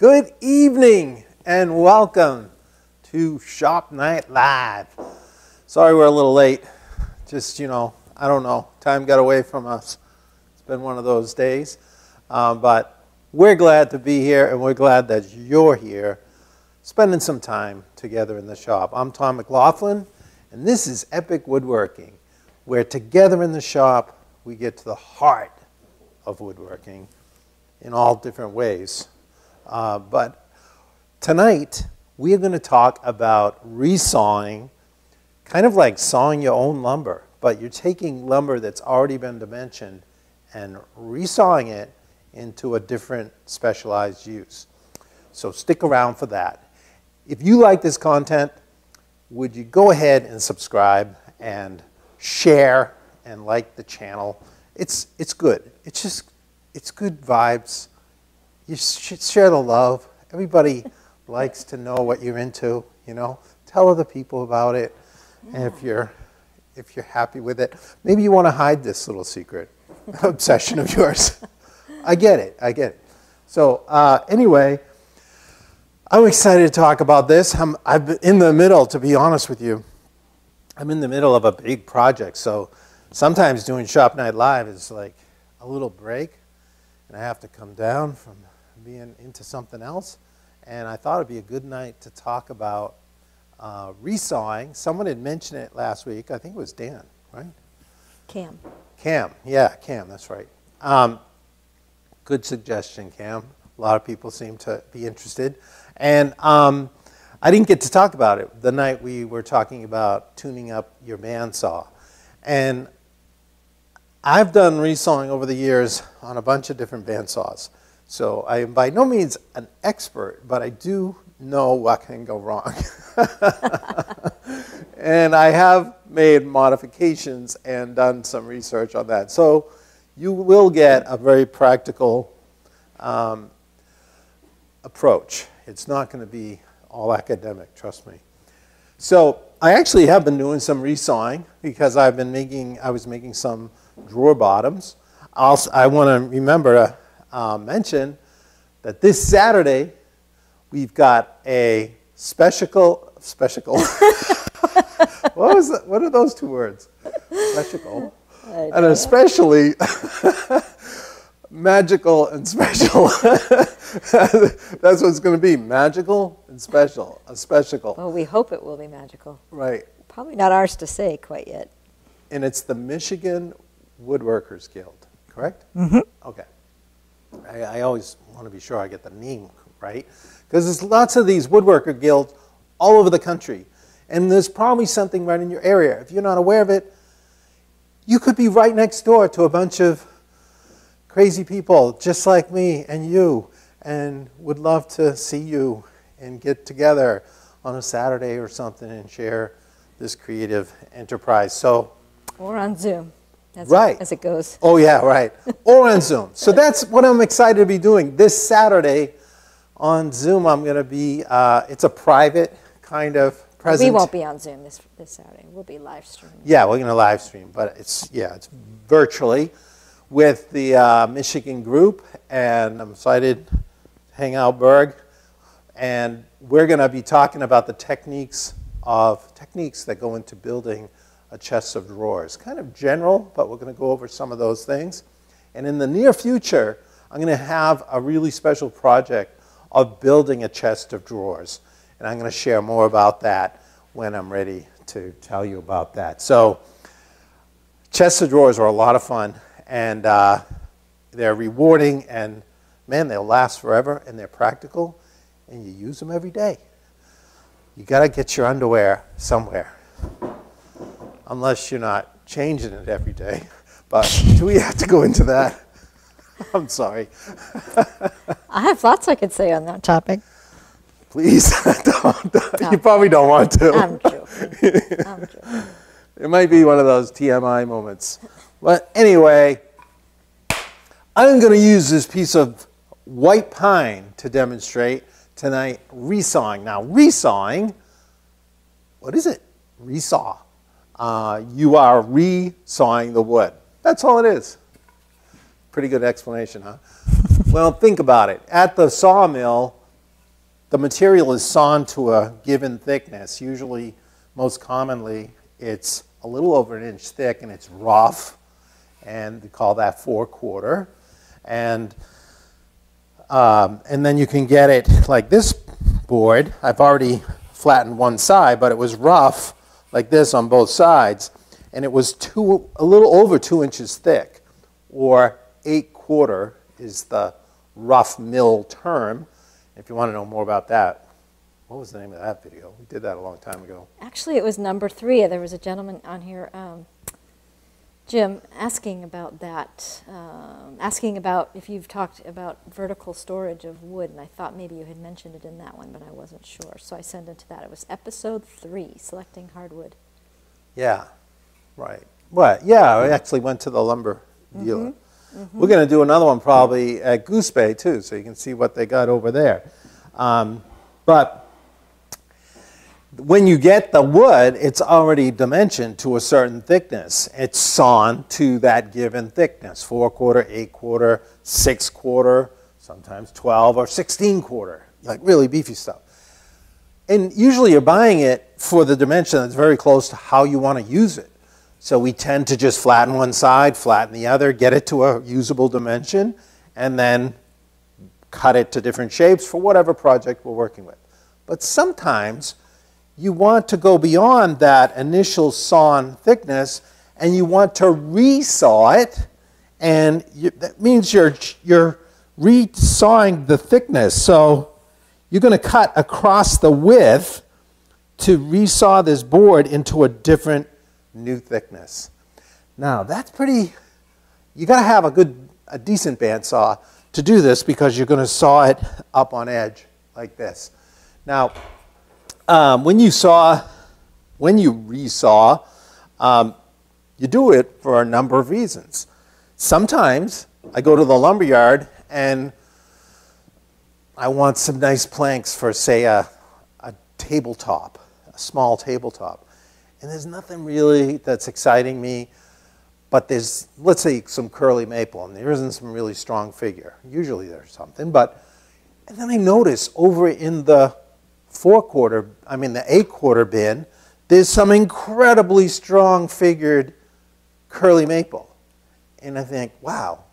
Good evening and welcome to Shop Night Live. Sorry we're a little late. Just, you know, I don't know. Time got away from us. It's been one of those days. Um, but we're glad to be here and we're glad that you're here spending some time together in the shop. I'm Tom McLaughlin and this is Epic Woodworking, where together in the shop we get to the heart of woodworking in all different ways. Uh, but tonight, we are going to talk about resawing, kind of like sawing your own lumber, but you're taking lumber that's already been dimensioned and resawing it into a different specialized use. So stick around for that. If you like this content, would you go ahead and subscribe and share and like the channel? It's, it's good. It's just, it's good vibes you should share the love. Everybody likes to know what you're into, you know. Tell other people about it. Yeah. And if you're if you're happy with it, maybe you want to hide this little secret obsession of yours. I get it. I get it. So uh, anyway, I'm excited to talk about this. I'm I've been in the middle, to be honest with you. I'm in the middle of a big project, so sometimes doing Shop Night Live is like a little break, and I have to come down from being into something else. And I thought it'd be a good night to talk about uh, resawing. Someone had mentioned it last week. I think it was Dan, right? Cam. Cam, yeah, Cam, that's right. Um, good suggestion, Cam. A lot of people seem to be interested. And um, I didn't get to talk about it the night we were talking about tuning up your bandsaw. And I've done resawing over the years on a bunch of different bandsaws. So I am by no means an expert, but I do know what can go wrong. and I have made modifications and done some research on that. So you will get a very practical um, approach. It's not going to be all academic, trust me. So I actually have been doing some resawing because I've been making, I was making some drawer bottoms. Also, I want to remember uh, mention that this Saturday we've got a special special. what was that? What are those two words? Special and especially magical and special. That's what it's going to be magical and special. A special. Well, we hope it will be magical. Right. Probably not ours to say quite yet. And it's the Michigan Woodworkers Guild, correct? Mm-hmm. Okay. I, I always want to be sure I get the name right, because there's lots of these woodworker guilds all over the country. And there's probably something right in your area. If you're not aware of it, you could be right next door to a bunch of crazy people just like me and you and would love to see you and get together on a Saturday or something and share this creative enterprise. So, or on Zoom as right. It, as it goes. Oh, yeah, right. or on Zoom. So that's what I'm excited to be doing. This Saturday on Zoom, I'm going to be, uh, it's a private kind of present. We won't be on Zoom this, this Saturday. We'll be live streaming. Yeah, we're going to live stream, but it's, yeah, it's virtually with the uh, Michigan group, and I'm excited to hang out Berg. And we're going to be talking about the techniques of techniques that go into building a chest of drawers. Kind of general, but we're going to go over some of those things. And in the near future, I'm going to have a really special project of building a chest of drawers. And I'm going to share more about that when I'm ready to tell you about that. So, chests of drawers are a lot of fun, and uh, they're rewarding, and man, they'll last forever, and they're practical, and you use them every day. You got to get your underwear somewhere unless you're not changing it every day. But do we have to go into that? I'm sorry. I have lots I could say on that topic. Please, don't, no. you probably don't want to. I'm joking. I'm joking. It might be one of those TMI moments. But anyway, I'm going to use this piece of white pine to demonstrate tonight resawing. Now, resawing, what is it? Resaw uh, you are re-sawing the wood. That's all it is. Pretty good explanation, huh? well, think about it. At the sawmill, the material is sawn to a given thickness. Usually, most commonly, it's a little over an inch thick and it's rough, and we call that four quarter. And um, and then you can get it like this board. I've already flattened one side, but it was rough like this on both sides, and it was two, a little over two inches thick, or eight quarter is the rough mill term. If you want to know more about that, what was the name of that video? We did that a long time ago. Actually, it was number three. There was a gentleman on here, um, Jim, asking about that, um, asking about if you've talked about vertical storage of wood, and I thought maybe you had mentioned it in that one, but I wasn't sure. So I sent it to that. It was episode three, selecting hardwood. Yeah, right. What? Yeah, I actually went to the lumber dealer. We're going to do another one probably at Goose Bay too, so you can see what they got over there. Um, but when you get the wood, it's already dimensioned to a certain thickness. It's sawn to that given thickness four quarter, eight quarter, six quarter, sometimes 12 or 16 quarter, like really beefy stuff. And usually you're buying it for the dimension that's very close to how you want to use it. So we tend to just flatten one side, flatten the other, get it to a usable dimension, and then cut it to different shapes for whatever project we're working with. But sometimes you want to go beyond that initial sawn thickness and you want to resaw it, and you, that means you're, you're resawing the thickness. So you're going to cut across the width to resaw this board into a different new thickness. Now, that's pretty, you got to have a good, a decent bandsaw to do this because you're going to saw it up on edge like this. Now, um, when you saw, when you resaw, um, you do it for a number of reasons. Sometimes I go to the lumber yard and I want some nice planks for, say, a, a tabletop, a small tabletop. And there's nothing really that's exciting me, but there's, let's say, some curly maple, and there isn't some really strong figure. Usually there's something, but, and then I notice over in the four quarter, I mean the eight quarter bin, there's some incredibly strong figured curly maple. And I think, wow,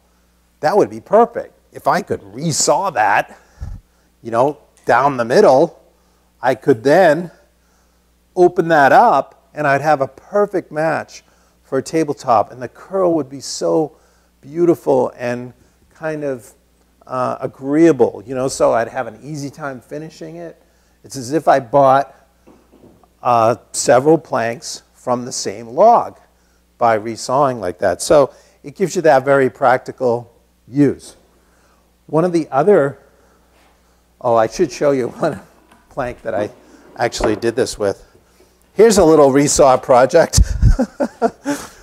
that would be perfect. If I could resaw that, you know, down the middle, I could then open that up and I'd have a perfect match for a tabletop. And the curl would be so beautiful and kind of uh, agreeable, you know, so I'd have an easy time finishing it. It's as if I bought uh, several planks from the same log by resawing like that. So it gives you that very practical use. One of the other, oh, I should show you one plank that I actually did this with. Here's a little resaw project.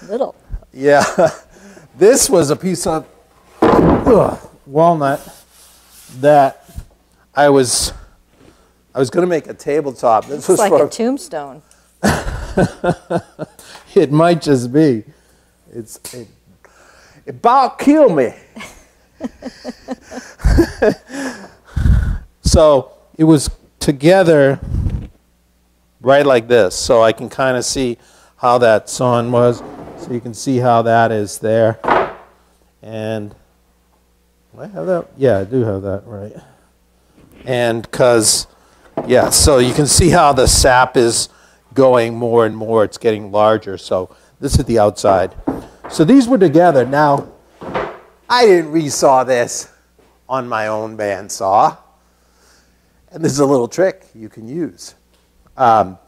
Little. yeah, this was a piece of ugh, walnut that I was I was going to make a tabletop. This It's was like for a tombstone. it might just be. It's it, it about killed me. so it was together right like this. So I can kind of see how that sawn was. So you can see how that is there. And do I have that? Yeah, I do have that right. And because, yeah, so you can see how the sap is going more and more. It's getting larger. So this is the outside. So these were together. Now, I didn't resaw this on my own bandsaw. And this is a little trick you can use. Um,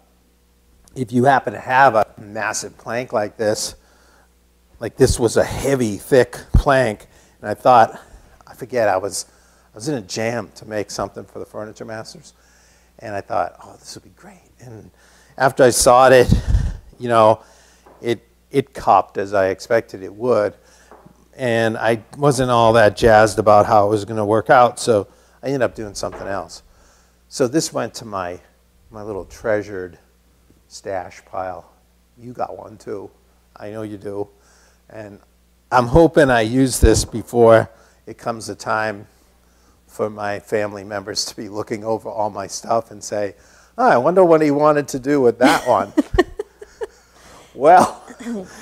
if you happen to have a massive plank like this, like this was a heavy, thick plank, and I thought, I forget, I was, I was in a jam to make something for the Furniture Masters, and I thought, oh, this would be great. And after I sawed it, you know, it, it cupped as I expected it would, and I wasn't all that jazzed about how it was going to work out, so I ended up doing something else. So this went to my, my little treasured stash pile. You got one too. I know you do. And I'm hoping I use this before it comes a time for my family members to be looking over all my stuff and say, oh, I wonder what he wanted to do with that one. well,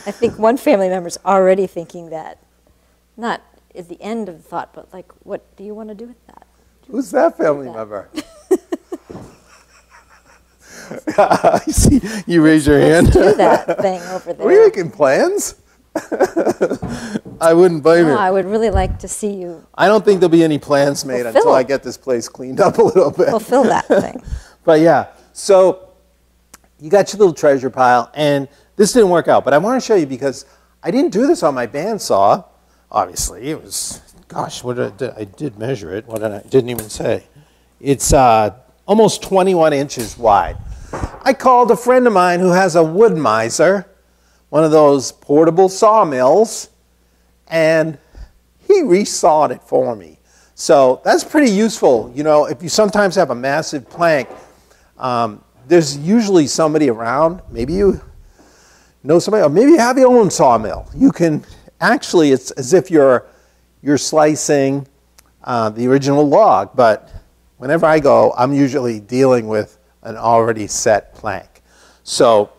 I think one family member's already thinking that. Not at the end of the thought, but like, what do you want to do with that? who's that family that. member? I see you raise your hand. Do that thing over Are we there. making plans? I wouldn't blame Oh, you. I would really like to see you I don't think there'll be any plans made Fulfill until I get this place cleaned up a little bit. fulfill that thing. But yeah, so you got your little treasure pile, and this didn't work out. But I want to show you because I didn't do this on my bandsaw. Obviously, it was gosh, what did I, did, I did measure it. What did I didn't even say? It's uh, almost 21 inches wide. I called a friend of mine who has a Wood-Mizer, one of those portable sawmills, and he resawed it for me. So that's pretty useful. You know, if you sometimes have a massive plank, um, there's usually somebody around. Maybe you know somebody, or maybe you have your own sawmill. You can actually, it's as if you're you're slicing uh, the original log. But whenever I go, I'm usually dealing with an already set plank. So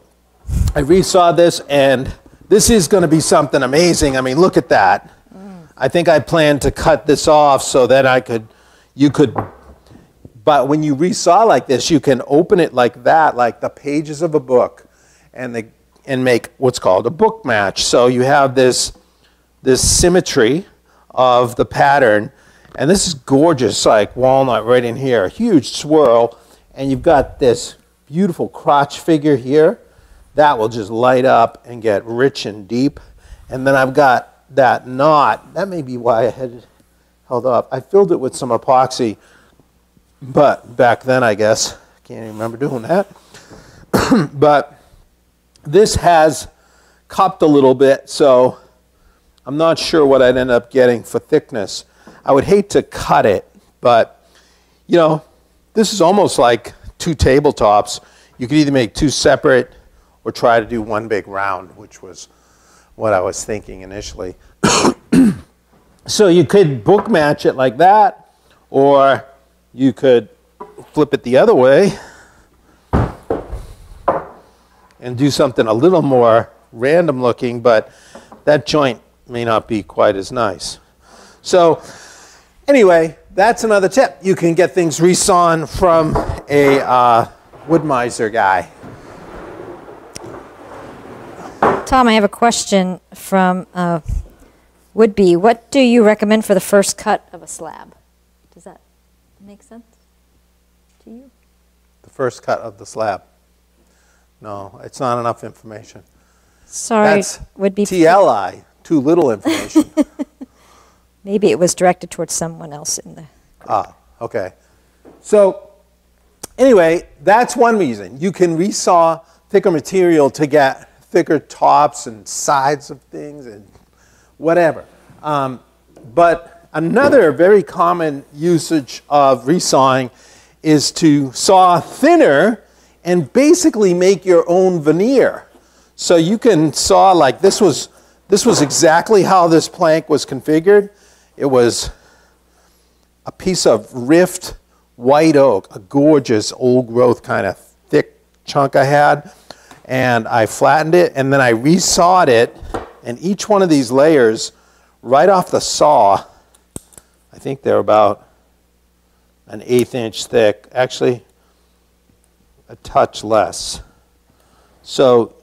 I resaw this, and this is going to be something amazing. I mean, look at that. Mm. I think I planned to cut this off so that I could, you could, but when you resaw like this, you can open it like that, like the pages of a book, and the, and make what's called a book match. So you have this, this symmetry of the pattern, and this is gorgeous, like walnut right in here, a huge swirl, and you've got this beautiful crotch figure here that will just light up and get rich and deep. And then I've got that knot. That may be why I had held up. I filled it with some epoxy, but back then I guess I can't remember doing that. but this has cupped a little bit, so I'm not sure what I'd end up getting for thickness. I would hate to cut it, but you know, this is almost like two tabletops. You could either make two separate or try to do one big round, which was what I was thinking initially. so you could book match it like that, or you could flip it the other way and do something a little more random looking, but that joint may not be quite as nice. So, anyway, that's another tip. You can get things resawn from a uh, Wood-Mizer guy. Tom, I have a question from uh, would be what do you recommend for the first cut of a slab? Does that make sense to you? The first cut of the slab. No, it's not enough information. Sorry, That's would be TLI, too little information. maybe it was directed towards someone else in the. ah, okay. So, anyway, that's one reason. You can resaw thicker material to get thicker tops and sides of things and whatever. Um, but another very common usage of resawing is to saw thinner and basically make your own veneer. So you can saw like this was this was exactly how this plank was configured. It was a piece of rift white oak, a gorgeous old growth kind of thick chunk I had, and I flattened it and then I resawed it, and each one of these layers, right off the saw, I think they're about an eighth inch thick, actually a touch less. So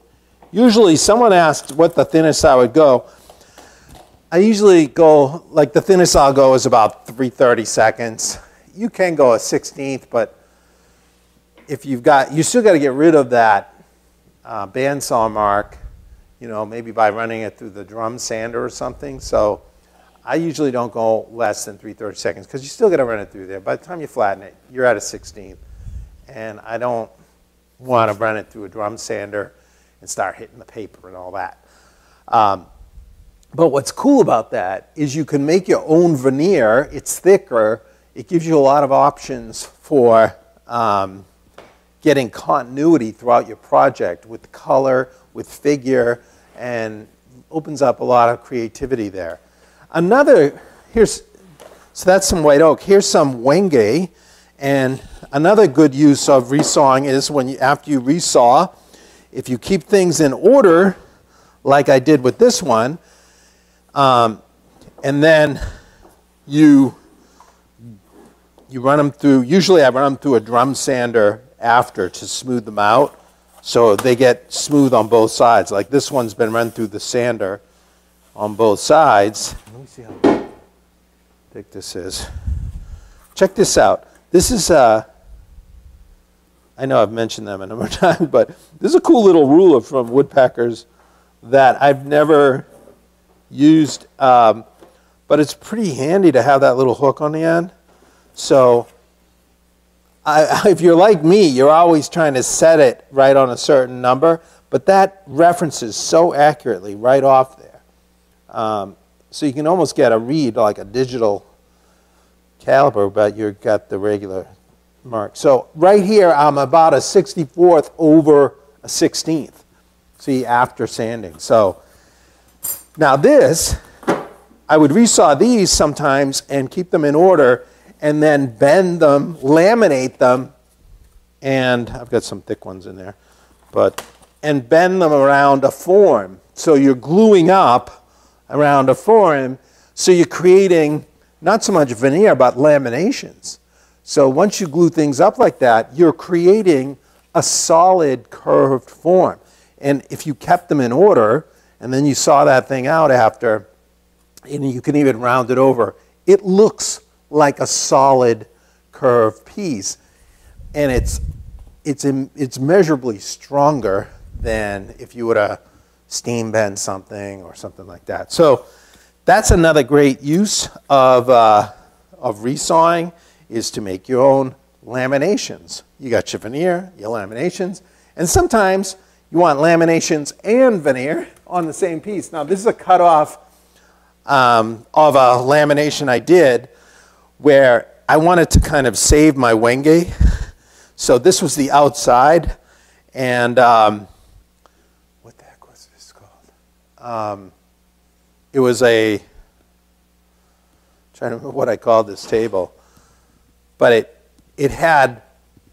usually someone asks what the thinnest I would go. I usually go, like the thinnest I'll go is about 330 seconds. You can go a 16th, but if you've got, you still got to get rid of that uh, bandsaw mark, you know, maybe by running it through the drum sander or something. So I usually don't go less than 330 seconds because you still got to run it through there. By the time you flatten it, you're at a 16th. And I don't want to run it through a drum sander and start hitting the paper and all that. Um, but what's cool about that is you can make your own veneer. It's thicker. It gives you a lot of options for um, getting continuity throughout your project with color, with figure, and opens up a lot of creativity there. Another, here's, So that's some white oak. Here's some wenge. And another good use of resawing is when you, after you resaw, if you keep things in order, like I did with this one, um, and then you you run them through. Usually, I run them through a drum sander after to smooth them out, so they get smooth on both sides. Like this one's been run through the sander on both sides. Let me see how thick this is. Check this out. This is uh, I know I've mentioned them a number of times, but this is a cool little ruler from Woodpeckers that I've never used, um, but it's pretty handy to have that little hook on the end. So I, if you're like me, you're always trying to set it right on a certain number, but that references so accurately right off there. Um, so you can almost get a read like a digital caliper, but you've got the regular mark. So right here, I'm about a 64th over a 16th. See, after sanding. So now this, I would resaw these sometimes and keep them in order and then bend them, laminate them, and I've got some thick ones in there, but, and bend them around a form. So you're gluing up around a form, so you're creating not so much veneer, but laminations. So once you glue things up like that, you're creating a solid curved form. And if you kept them in order, and then you saw that thing out after, and you can even round it over, it looks like a solid curved piece. And it's, it's, it's measurably stronger than if you would have steam bend something or something like that. So that's another great use of, uh, of resawing is to make your own laminations. You got your veneer, your laminations, and sometimes you want laminations and veneer on the same piece. Now this is a cutoff um, of a lamination I did where I wanted to kind of save my wenge. So this was the outside, and um, what the heck was this called? Um, it was a, I'm trying to remember what I called this table, but it, it had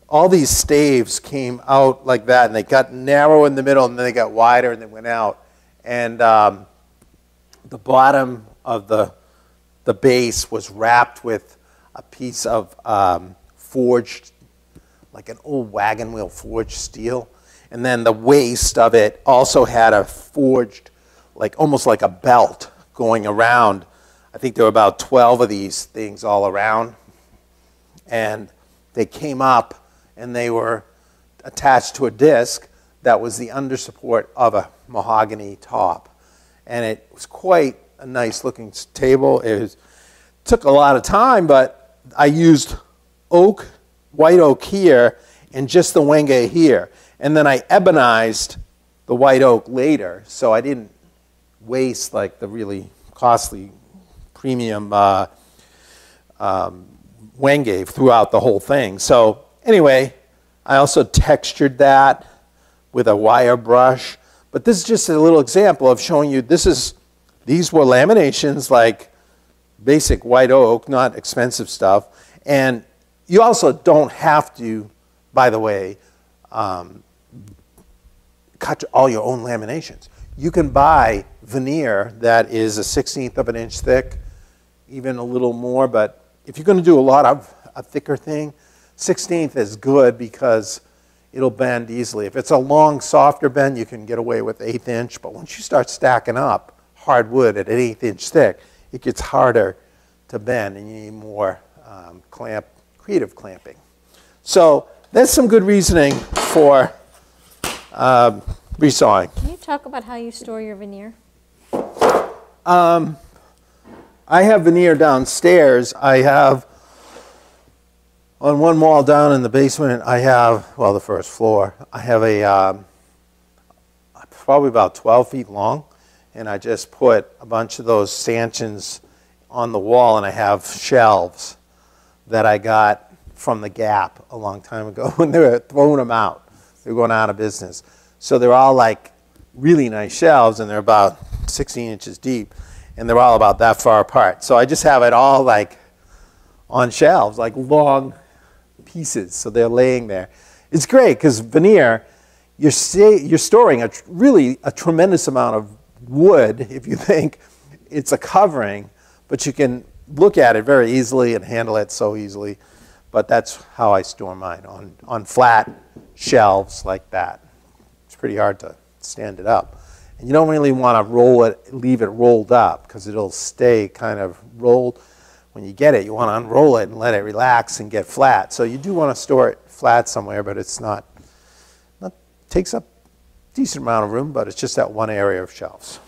all these staves came out like that, and they got narrow in the middle, and then they got wider, and they went out. And um, the bottom of the, the base was wrapped with a piece of um, forged, like an old wagon wheel forged steel. And then the waist of it also had a forged, like almost like a belt going around. I think there were about 12 of these things all around. And they came up and they were attached to a disc that was the under support of a mahogany top. And it was quite a nice looking table. It was, took a lot of time, but I used oak, white oak here, and just the wenge here. And then I ebonized the white oak later, so I didn't waste like the really costly premium uh, um, wenge throughout the whole thing. So anyway, I also textured that with a wire brush. But this is just a little example of showing you this is, these were laminations like basic white oak, not expensive stuff. And you also don't have to, by the way, um, cut all your own laminations. You can buy veneer that is a 16th of an inch thick, even a little more, but if you're going to do a lot of a thicker thing, 16th is good because it'll bend easily. If it's a long, softer bend, you can get away with eighth inch, but once you start stacking up hardwood at an eighth inch thick, it gets harder to bend and you need more um, clamp, creative clamping. So that's some good reasoning for um, resawing. Can you talk about how you store your veneer? Um, I have veneer downstairs. I have on one wall down in the basement. I have well the first floor. I have a um, probably about 12 feet long, and I just put a bunch of those stanchions on the wall, and I have shelves that I got from the Gap a long time ago when they were throwing them out. They were going out of business. So they're all like really nice shelves, and they're about 16 inches deep, and they're all about that far apart. So I just have it all like on shelves, like long pieces. So they're laying there. It's great because veneer, you're, you're storing a really a tremendous amount of wood if you think it's a covering, but you can look at it very easily and handle it so easily. But that's how I store mine on, on flat shelves like that. It's pretty hard to stand it up. And you don't really want to roll it, leave it rolled up because it'll stay kind of rolled. When you get it, you want to unroll it and let it relax and get flat. So you do want to store it flat somewhere, but it's not, not takes up decent amount of room, but it's just that one area of shelves.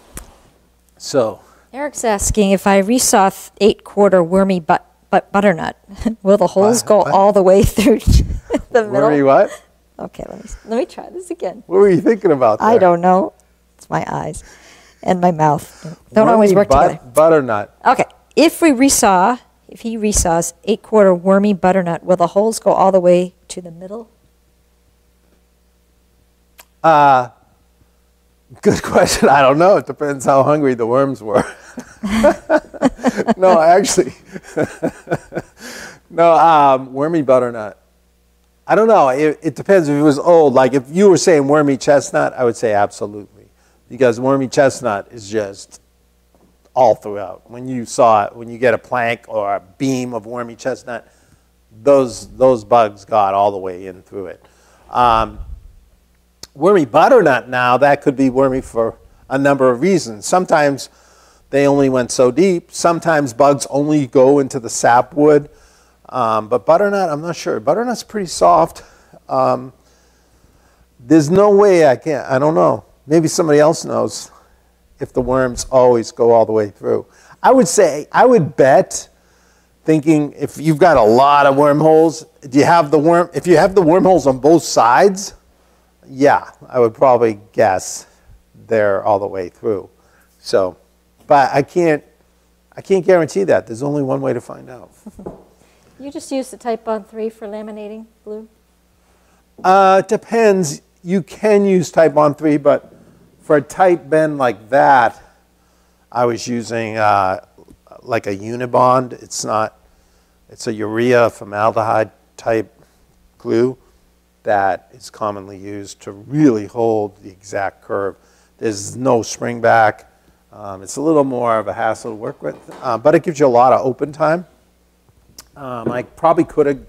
So Eric's asking if I resaw th- eight quarter wormy but, but butternut, will the holes What? go What? all the way through the middle? worry what? Okay, let me let me try this again. What were you thinking about there? I don't know. It's my eyes and my mouth. Don't always Wormy work but- together. Butternut. Okay, if we resaw, if he resaws eight quarter wormy butternut, will the holes go all the way to the middle? Uh, good question. I don't know. It depends how hungry the worms were. no, actually, no. Um, wormy butternut. I don't know. It, it depends if it was old. Like if you were saying wormy chestnut, I would say absolutely, because wormy chestnut is just all throughout. When you saw it, when you get a plank or a beam of wormy chestnut, those those bugs got all the way in through it. Um, wormy butternut now, that could be wormy for a number of reasons. Sometimes they only went so deep. Sometimes bugs only go into the sapwood. Um, but butternut, I'm not sure. Butternut's pretty soft. Um, there's no way I can. I don't know. Maybe somebody else knows if the worms always go all the way through. I would say, I would bet, thinking if you've got a lot of wormholes, do you have the worm? If you have the wormholes on both sides, yeah, I would probably guess they're all the way through. So, but I can't, I can't guarantee that. There's only one way to find out. You just use the Titebond 3 for laminating glue? Uh, it depends. You can use Titebond 3, but for a tight bend like that, I was using uh, like a Unibond. It's not, it's a urea formaldehyde type glue that is commonly used to really hold the exact curve. There's no spring back. Um, it's a little more of a hassle to work with, uh, but it gives you a lot of open time. Um, I probably could have,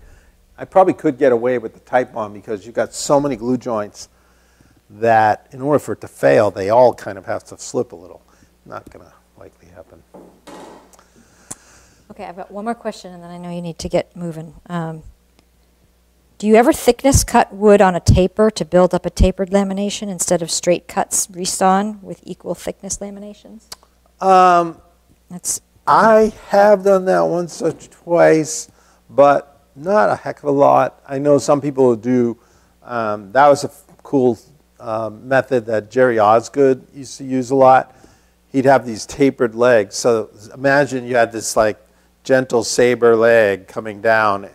I probably could get away with the Titebond because you've got so many glue joints that in order for it to fail, they all kind of have to slip a little. Not going to likely happen. Okay, I've got one more question, and then I know you need to get moving. Um, do you ever thickness cut wood on a taper to build up a tapered lamination instead of straight cuts resawn with equal thickness laminations? Um, That's I have done that once or twice, but not a heck of a lot. I know some people do. Um, that was a cool um, method that Jere Osgood used to use a lot. He'd have these tapered legs. So imagine you had this like gentle saber leg coming down,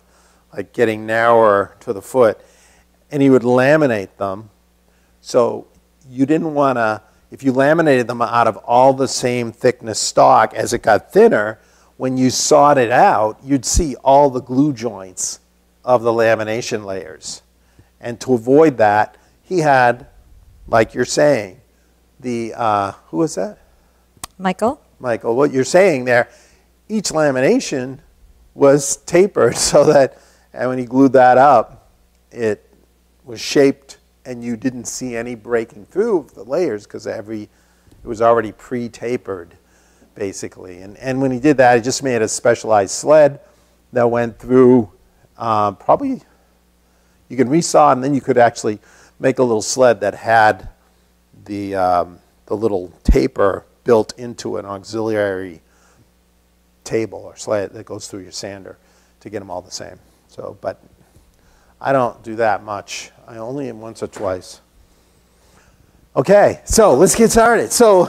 like getting narrower to the foot, and he would laminate them. So you didn't want to, if you laminated them out of all the same thickness stock, as it got thinner, when you sawed it out, you'd see all the glue joints of the lamination layers. And to avoid that, he had, like you're saying, the, uh, who was that? Michael? Michael, what you're saying there, each lamination was tapered so that, and when he glued that up, it was shaped and you didn't see any breaking through of the layers because every, it was already pre-tapered, basically. And, and when he did that, he just made a specialized sled that went through uh, probably, you can resaw and then you could actually make a little sled that had the, um, the little taper built into an auxiliary table or sled that goes through your sander to get them all the same. So, but I don't do that much. I only am once or twice. Okay, so let's get started. So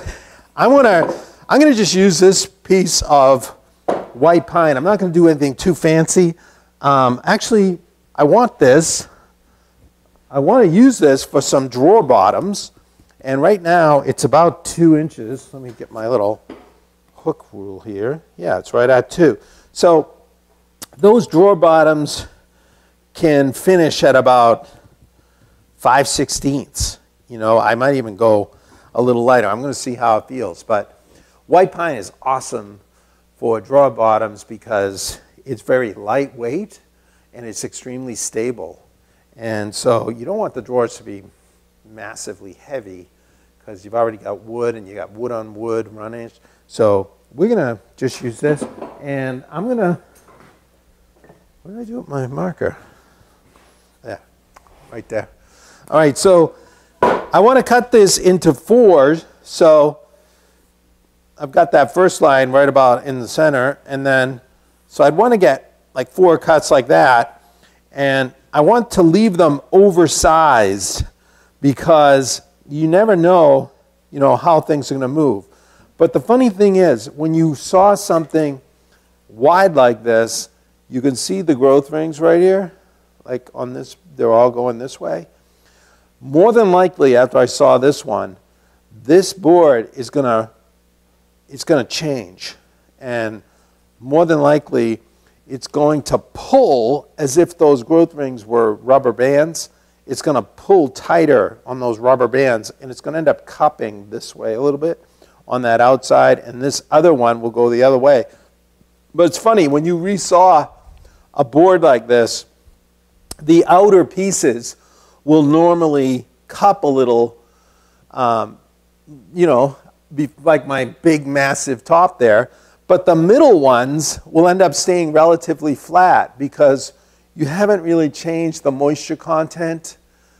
I want to, I'm going to just use this piece of white pine. I'm not going to do anything too fancy. Um, actually, I want this. I want to use this for some drawer bottoms. And right now, it's about two inches. Let me get my little hook rule here. Yeah, it's right at two. So those drawer bottoms can finish at about 5 sixteenths. You know, I might even go a little lighter. I'm going to see how it feels. But white pine is awesome for drawer bottoms because it's very lightweight and it's extremely stable. And so you don't want the drawers to be massively heavy because you've already got wood and you got wood on wood running. So we're going to just use this. And I'm going to, what did I do with my marker? Yeah, right there. All right, so I want to cut this into fours. So I've got that first line right about in the center. And then, so I'd want to get like four cuts like that. And I want to leave them oversized because you never know, you know, how things are going to move. But the funny thing is, when you saw something wide like this, you can see the growth rings right here, like on this, they're all going this way. More than likely, after I saw this one, this board is to it's going to change. And more than likely, it's going to pull as if those growth rings were rubber bands. It's going to pull tighter on those rubber bands, and it's going to end up cupping this way a little bit on that outside, and this other one will go the other way. But it's funny, when you resaw a board like this, the outer pieces will normally cup a little, um, you know, be like my big, massive top there. But the middle ones will end up staying relatively flat because you haven't really changed the moisture content.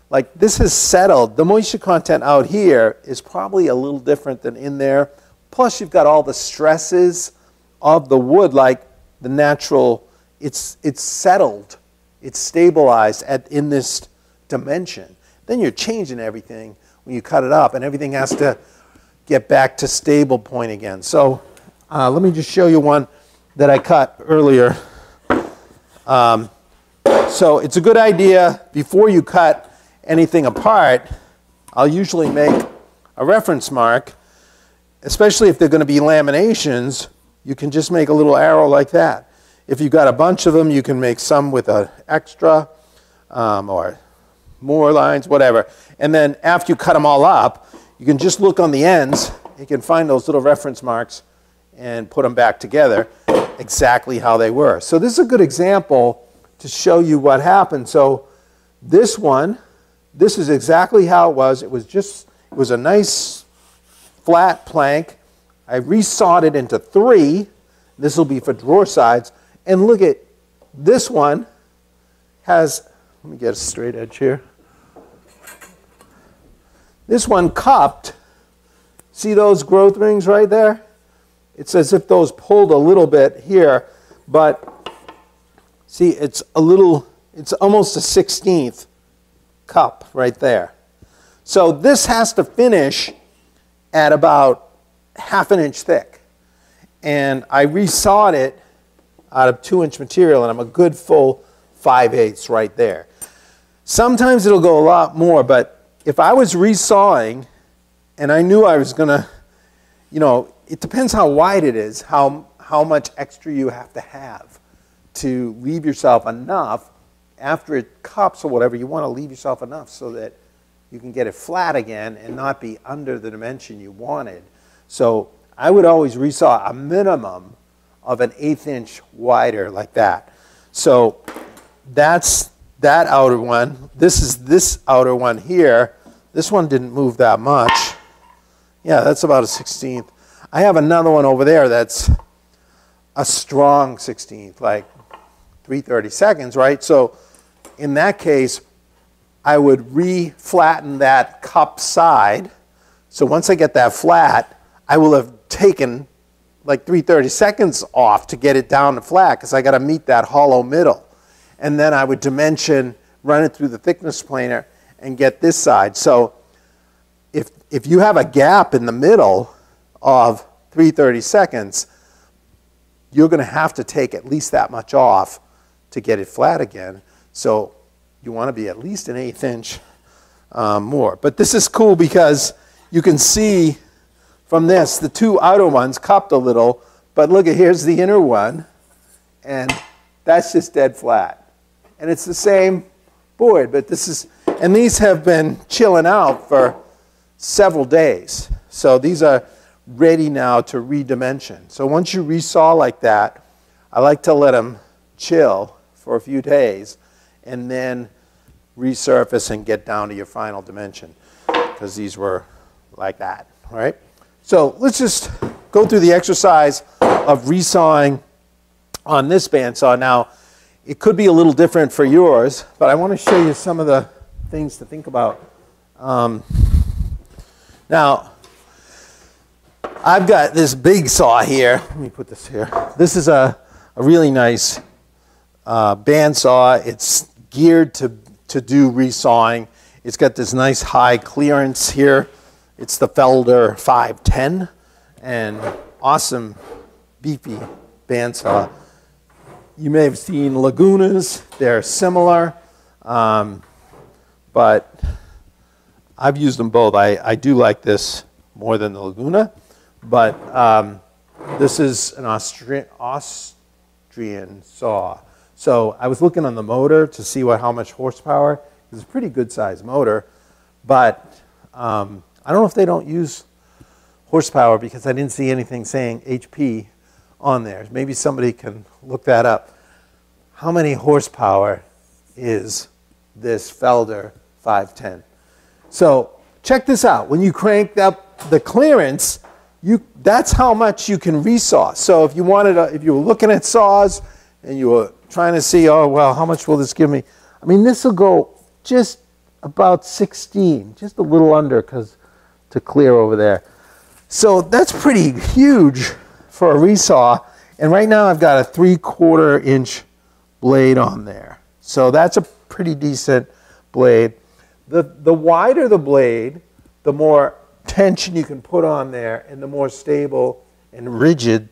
Like this has settled. The moisture content out here is probably a little different than in there. Plus you've got all the stresses of the wood, like the natural, it's, it's settled, it's stabilized at, in this dimension. Then you're changing everything when you cut it up and everything has to get back to stable point again. So uh, let me just show you one that I cut earlier. Um, so it's a good idea before you cut anything apart, I'll usually make a reference mark, especially if they're going to be laminations, you can just make a little arrow like that. If you've got a bunch of them, you can make some with an extra um, or more lines, whatever. And then after you cut them all up, you can just look on the ends. You can find those little reference marks and put them back together exactly how they were. So this is a good example to show you what happened. So this one, this is exactly how it was. It was just, it was a nice flat plank. I resawed it into three. This will be for drawer sides. And look at this one has, let me get a straight edge here. This one cupped. See those growth rings right there? It's as if those pulled a little bit here, but see, it's a little, it's almost a 16th cup right there. So this has to finish at about half an inch thick. And I resawed it out of two inch material, and I'm a good full 5 eighths right there. Sometimes it'll go a lot more, but if I was resawing and I knew I was going to, you know, it depends how wide it is, how, how much extra you have to have to leave yourself enough after it cups or whatever, you want to leave yourself enough so that you can get it flat again and not be under the dimension you wanted. So I would always resaw a minimum of an eighth inch wider like that. So that's that outer one. This is this outer one here. This one didn't move that much. Yeah, that's about a 16th. I have another one over there that's a strong 16th, like 330 seconds, right? So in that case, I would re-flatten that cup side. So once I get that flat, I will have taken like 330 seconds off to get it down to flat because I got to meet that hollow middle and then I would dimension, run it through the thickness planer, and get this side. So if, if you have a gap in the middle of 330 seconds, you're going to have to take at least that much off to get it flat again. So you want to be at least an eighth inch um, more. But this is cool because you can see from this, the two outer ones cupped a little, but look at here's the inner one. And That's just dead flat. And it's the same board, but this is, and these have been chilling out for several days. So these are ready now to redimension. So once you resaw like that, I like to let them chill for a few days and then resurface and get down to your final dimension because these were like that, right? So let's just go through the exercise of resawing on this bandsaw. Now, it could be a little different for yours, but I want to show you some of the things to think about. Um, now, I've got this big saw here. Let me put this here. This is a, a really nice uh, bandsaw. It's geared to, to do resawing. It's got this nice high clearance here. It's the Felder 510 and awesome beefy bandsaw. You may have seen Lagunas. They're similar, um, but I've used them both. I, I do like this more than the Laguna, but um, this is an Austrian, Austrian saw. So I was looking on the motor to see what, how much horsepower. It's a pretty good sized motor, but um, I don't know if they don't use horsepower because I didn't see anything saying HP on there. Maybe somebody can look that up. How many horsepower is this Felder 510? So check this out. When you crank up the clearance, you, that's how much you can resaw. So if you wanted, a, if you were looking at saws and you were trying to see, oh well, how much will this give me? I mean, this will go just about 16, just a little under, because to clear over there. So that's pretty huge for a resaw. And right now I've got a three quarter inch blade on there. So that's a pretty decent blade. The, the wider the blade, the more tension you can put on there and the more stable and rigid.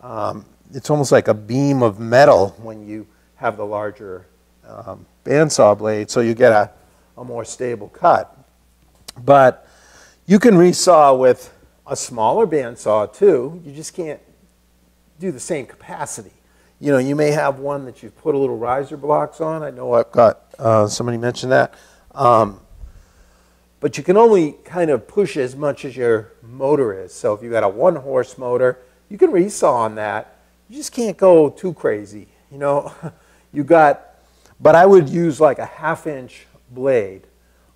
Um, it's almost like a beam of metal when you have the larger um, bandsaw blade, so you get a, a more stable cut. But you can resaw with a smaller bandsaw too. You just can't do the same capacity. You know, you may have one that you've put a little riser blocks on. I know I've got, uh, somebody mentioned that. Um, but you can only kind of push as much as your motor is. So if you've got a one horse motor, you can resaw on that. You just can't go too crazy. You know, you got, but I would use like a half inch blade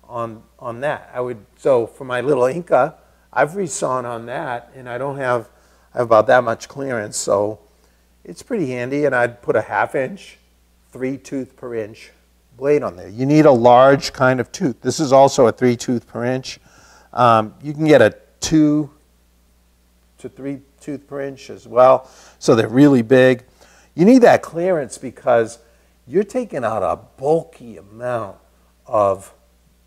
on, on that. I would, so for my little Inca, I've resawn on that and I don't have, I have about that much clearance. So it's pretty handy and I'd put a half inch, three tooth per inch blade on there. You need a large kind of tooth. This is also a three tooth per inch. Um, you can get a two to three tooth per inch as well. So they're really big. You need that clearance because you're taking out a bulky amount of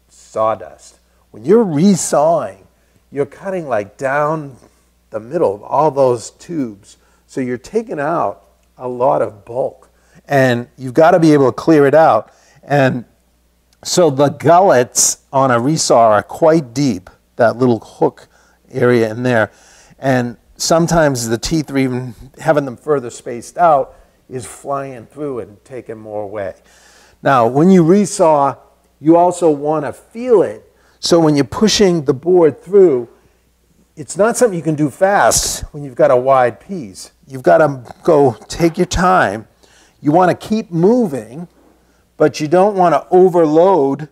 sawdust. When you're resawing, you're cutting like down the middle of all those tubes. So you're taking out a lot of bulk. And you've got to be able to clear it out. And so the gullets on a resaw are quite deep, that little hook area in there. And sometimes the teeth are even having them further spaced out is flying through and taking more away. Now, when you resaw, you also want to feel it. So when you're pushing the board through, it's not something you can do fast when you've got a wide piece. You've got to go take your time. You want to keep moving but you don't want to overload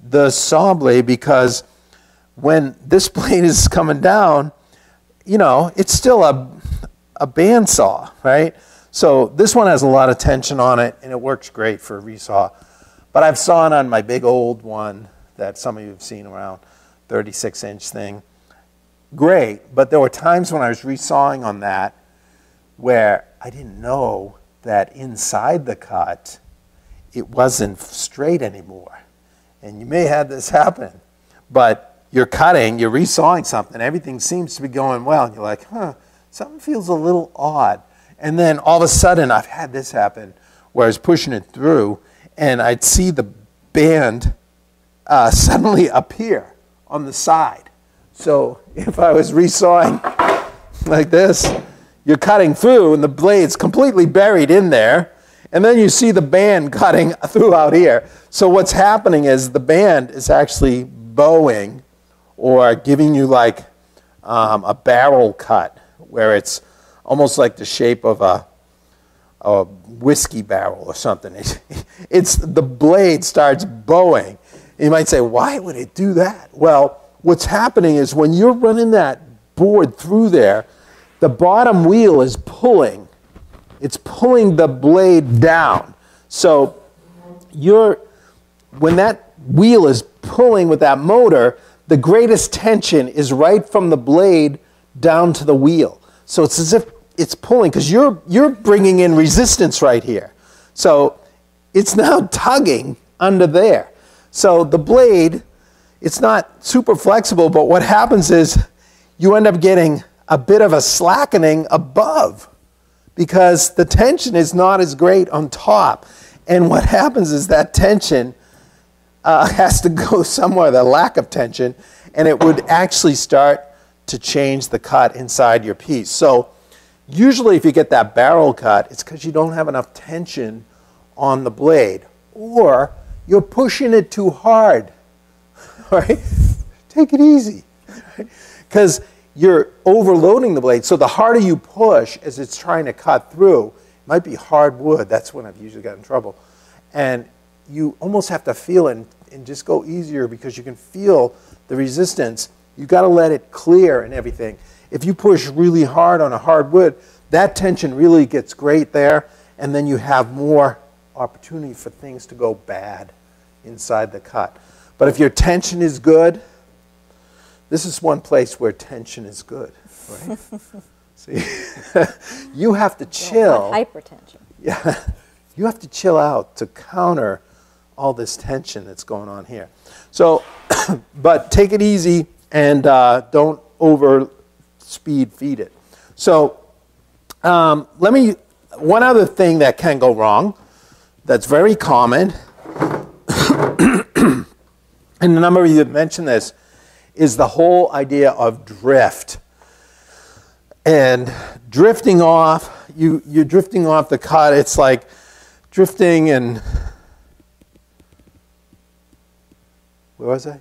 the saw blade because when this blade is coming down, you know, it's still a, a bandsaw, right? So this one has a lot of tension on it and it works great for a resaw. But I've sawn on my big old one that some of you have seen around, 36 inch thing. Great, but there were times when I was resawing on that where I didn't know that inside the cut it wasn't straight anymore. And you may have this happen, but you're cutting, you're resawing something, everything seems to be going well, and you're like, huh, something feels a little odd. And then all of a sudden, I've had this happen where I was pushing it through, and I'd see the band uh, suddenly appear on the side. So if I was resawing like this, you're cutting through, and the blade's completely buried in there And then you see the band cutting through out here. So what's happening is the band is actually bowing or giving you like um, a barrel cut where it's almost like the shape of a, a whiskey barrel or something. It's, it's the blade starts bowing. You might say, why would it do that? Well, what's happening is when you're running that board through there, the bottom wheel is pulling. It's pulling the blade down. So you're when that wheel is pulling with that motor, the greatest tension is right from the blade down to the wheel. So it's as if it's pulling because you're you're bringing in resistance right here. So it's now tugging under there. So the blade, it's not super flexible, but what happens is you end up getting a bit of a slackening above because the tension is not as great on top. And what happens is that tension uh, has to go somewhere, the lack of tension, and it would actually start to change the cut inside your piece. So usually if you get that barrel cut, it's because you don't have enough tension on the blade or you're pushing it too hard. Right? Take it easy. Because right? you're overloading the blade. So the harder you push as it's trying to cut through, it might be hard wood. That's when I've usually got in trouble. And you almost have to feel it and, and just go easier because you can feel the resistance. You've got to let it clear and everything. If you push really hard on a hard wood, that tension really gets great there, and then you have more opportunity for things to go bad inside the cut. But if your tension is good, this is one place where tension is good, right? See, you have to chill. hypertension. Yeah, you have to chill out to counter all this tension that's going on here. So, but take it easy and uh, don't over speed feed it. So, um, let me. One other thing that can go wrong, that's very common, and a number of you mentioned this, is the whole idea of drift. And drifting off, you, you're drifting off the cut. It's like drifting and. Where was I?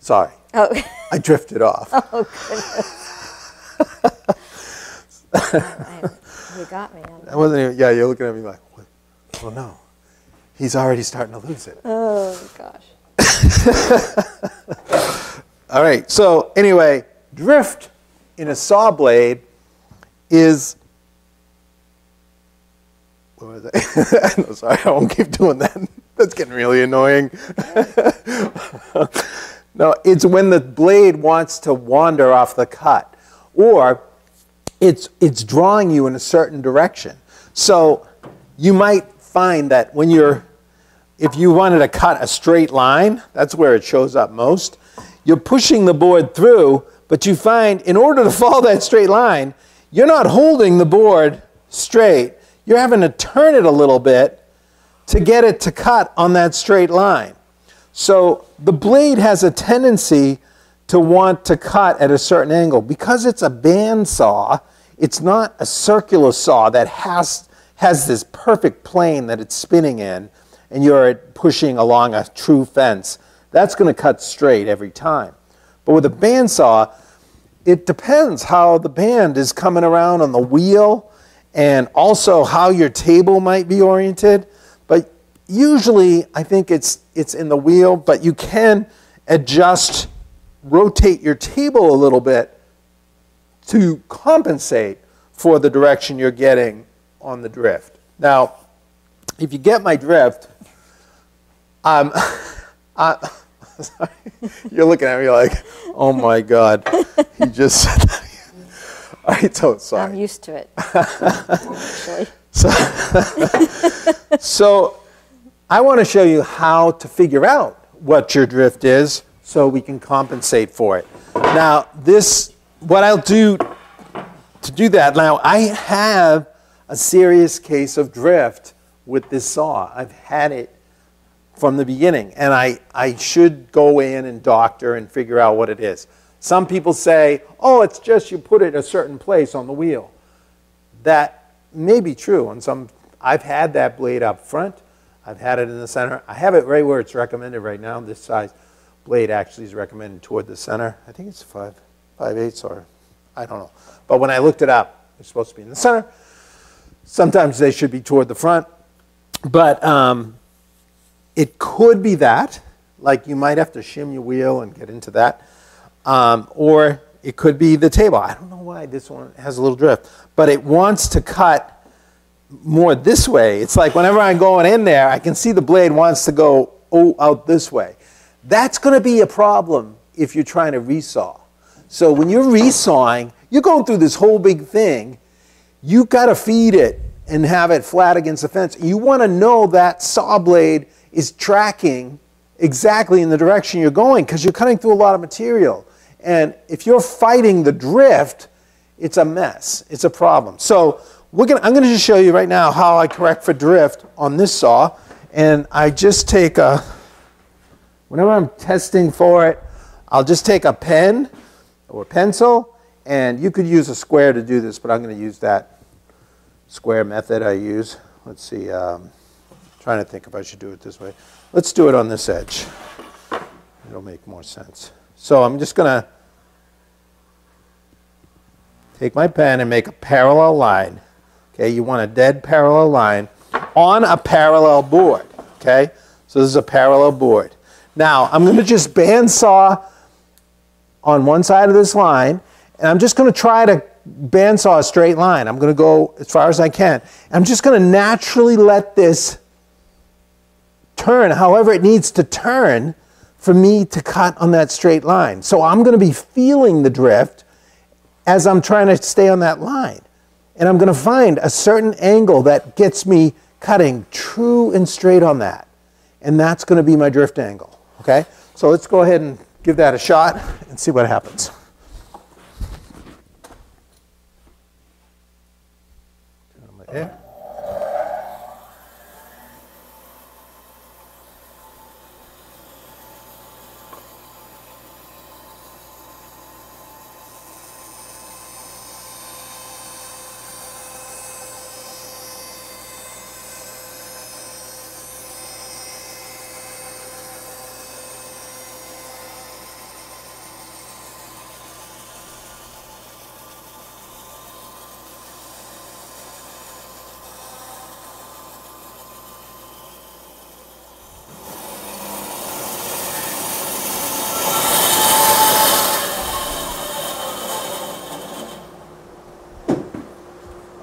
Sorry. Oh. I drifted off. Oh, goodness. I, you got me. I wasn't even, yeah, you're looking at me like, what? oh no. He's already starting to lose it. Oh, gosh. All right, so anyway, drift in a saw blade is. What was I? no, sorry, I won't keep doing that. That's getting really annoying. No, it's when the blade wants to wander off the cut, or it's, it's drawing you in a certain direction. So you might find that when you're if you wanted to cut a straight line, that's where it shows up most. You're pushing the board through, but you find in order to follow that straight line, you're not holding the board straight. You're having to turn it a little bit to get it to cut on that straight line. So the blade has a tendency to want to cut at a certain angle. Because it's a bandsaw, it's not a circular saw that has, has this perfect plane that it's spinning in and you're pushing along a true fence, that's going to cut straight every time. But with a bandsaw, it depends how the band is coming around on the wheel and also how your table might be oriented. Usually, I think it's, it's in the wheel, but you can adjust, rotate your table a little bit to compensate for the direction you're getting on the drift. Now, if you get my drift, um, I, sorry, you're looking at me like, oh my God, he just said that. All right, so sorry. I'm used to it, actually. So, so I want to show you how to figure out what your drift is so we can compensate for it. Now, this, what I'll do to do that, now I have a serious case of drift with this saw. I've had it from the beginning. And I, I should go in and doctor and figure out what it is. Some people say, oh, it's just you put it a certain place on the wheel. That may be true on some. I've had that blade up front. I've had it in the center. I have it right where it's recommended right now. This size blade actually is recommended toward the center. I think it's five, five eighths or I don't know. But when I looked it up, it's supposed to be in the center. Sometimes they should be toward the front. But um, it could be that, like you might have to shim your wheel and get into that. Um, or it could be the table. I don't know why this one has a little drift, but it wants to cut more this way. It's like whenever I'm going in there, I can see the blade wants to go oh, out this way. That's going to be a problem if you're trying to resaw. So when you're resawing, you're going through this whole big thing. You've got to feed it and have it flat against the fence. You want to know that saw blade is tracking exactly in the direction you're going because you're cutting through a lot of material. And if you're fighting the drift, it's a mess. It's a problem. So gonna, I'm going to just show you right now how I correct for drift on this saw. And I just take a, whenever I'm testing for it, I'll just take a pen or pencil. And you could use a square to do this, but I'm going to use that square method I use. Let's see. Um, trying to think if I should do it this way. Let's do it on this edge. It'll make more sense. So I'm just going to take my pen and make a parallel line. Okay, you want a dead parallel line on a parallel board. Okay, so this is a parallel board. Now I'm going to just bandsaw on one side of this line, and I'm just going to try to bandsaw a straight line. I'm going to go as far as I can. I'm just going to naturally let this turn however it needs to turn for me to cut on that straight line. So I'm going to be feeling the drift as I'm trying to stay on that line. And I'm going to find a certain angle that gets me cutting true and straight on that. And that's going to be my drift angle. Okay? So let's go ahead and give that a shot and see what happens.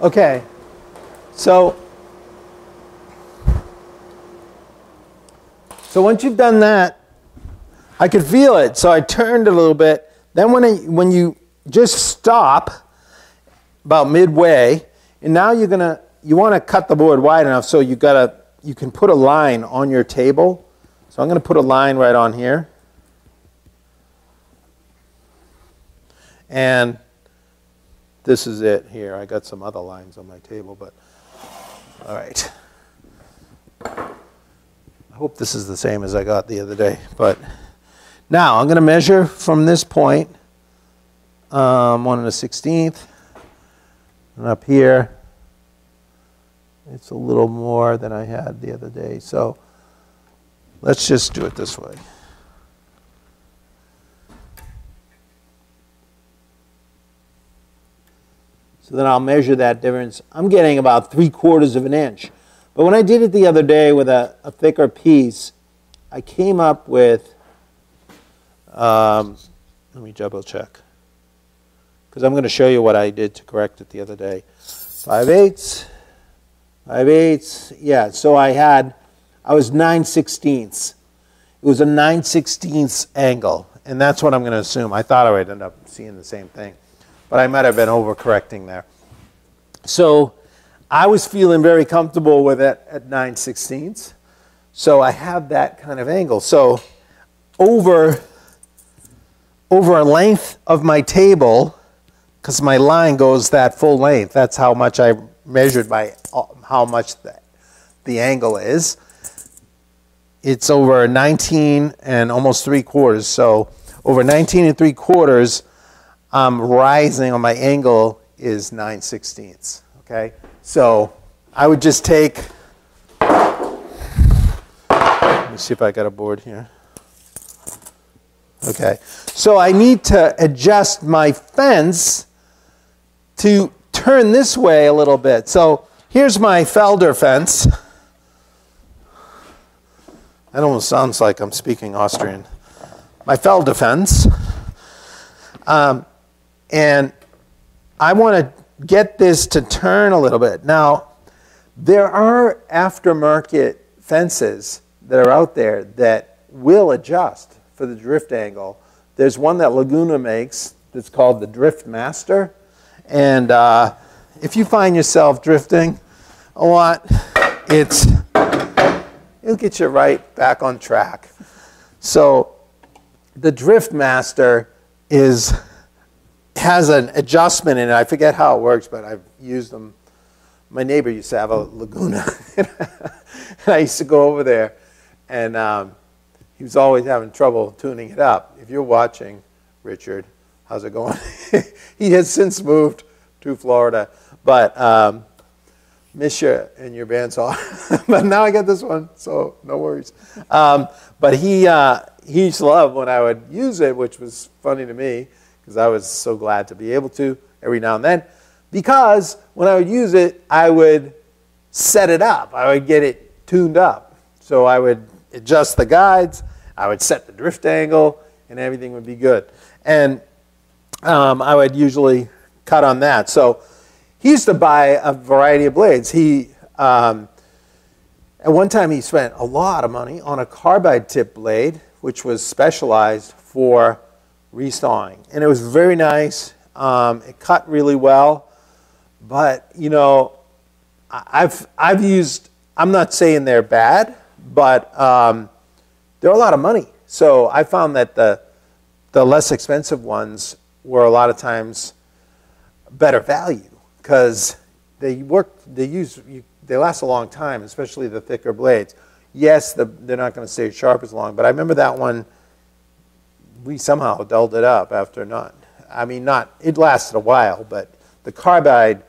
Okay, so so once you've done that, I could feel it. So I turned a little bit. Then when I, when you just stop about midway, and now you're gonna you want to cut the board wide enough so you gotta you can put a line on your table. So I'm gonna put a line right on here, and this is it here. I got some other lines on my table, but all right. I hope this is the same as I got the other day. But now I'm going to measure from this point, um, 1 and a 16th, and up here, it's a little more than I had the other day. So let's just do it this way. So then I'll measure that difference. I'm getting about three quarters of an inch. But when I did it the other day with a, a thicker piece, I came up with, um, let me double check, because I'm going to show you what I did to correct it the other day. 5 eighths, 5 eighths, yeah, so I had, I was 9 sixteenths. It was a 9 sixteenths angle, and that's what I'm going to assume. I thought I would end up seeing the same thing but I might have been overcorrecting there. So I was feeling very comfortable with it at 9 16ths. So I have that kind of angle. So over, over a length of my table, because my line goes that full length, that's how much I measured by uh, how much the, the angle is. It's over 19 and almost three quarters. So over 19 and three quarters, um, rising on my angle is 9 sixteenths. Okay? So I would just take, let me see if I got a board here. Okay, so I need to adjust my fence to turn this way a little bit. So here's my Felder fence. That almost sounds like I'm speaking Austrian. My Felder fence. Um, and I want to get this to turn a little bit. Now, there are aftermarket fences that are out there that will adjust for the drift angle. There's one that Laguna makes that's called the Drift Master. And uh, if you find yourself drifting a lot, it's, it'll get you right back on track. So the Drift Master is has an adjustment in it. I forget how it works, but I've used them. My neighbor used to have a Laguna. and I used to go over there, and um, he was always having trouble tuning it up. If you're watching, Richard, how's it going? he has since moved to Florida, but um, miss you and your bandsaw. but now I got this one, so no worries. Um, but he, uh, he used to love when I would use it, which was funny to me because I was so glad to be able to every now and then. Because when I would use it, I would set it up. I would get it tuned up. So I would adjust the guides, I would set the drift angle, and everything would be good. And um, I would usually cut on that. So he used to buy a variety of blades. He, um, at one time, he spent a lot of money on a carbide tip blade, which was specialized for resawing. And it was very nice. Um, it cut really well. But, you know, I've, I've used, I'm not saying they're bad, but um, they're a lot of money. So I found that the, the less expensive ones were a lot of times better value because they work, they use, you, they last a long time, especially the thicker blades. Yes, the, they're not going to stay sharp as long, but I remember that one we somehow dulled it up after not. I mean, not it lasted a while, but the carbide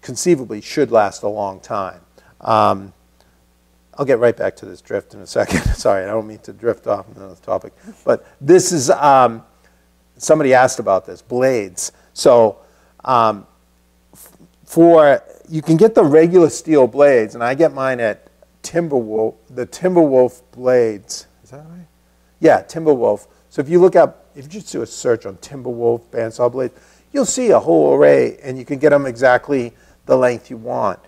conceivably should last a long time. Um, I'll get right back to this drift in a second. Sorry, I don't mean to drift off on another topic. But this is, um, somebody asked about this, blades. So um, for, you can get the regular steel blades, and I get mine at Timberwolf, the Timberwolf blades. Is that right? Yeah, Timberwolf. So if you look up, if you just do a search on Timberwolf bandsaw blade, you'll see a whole array, and you can get them exactly the length you want.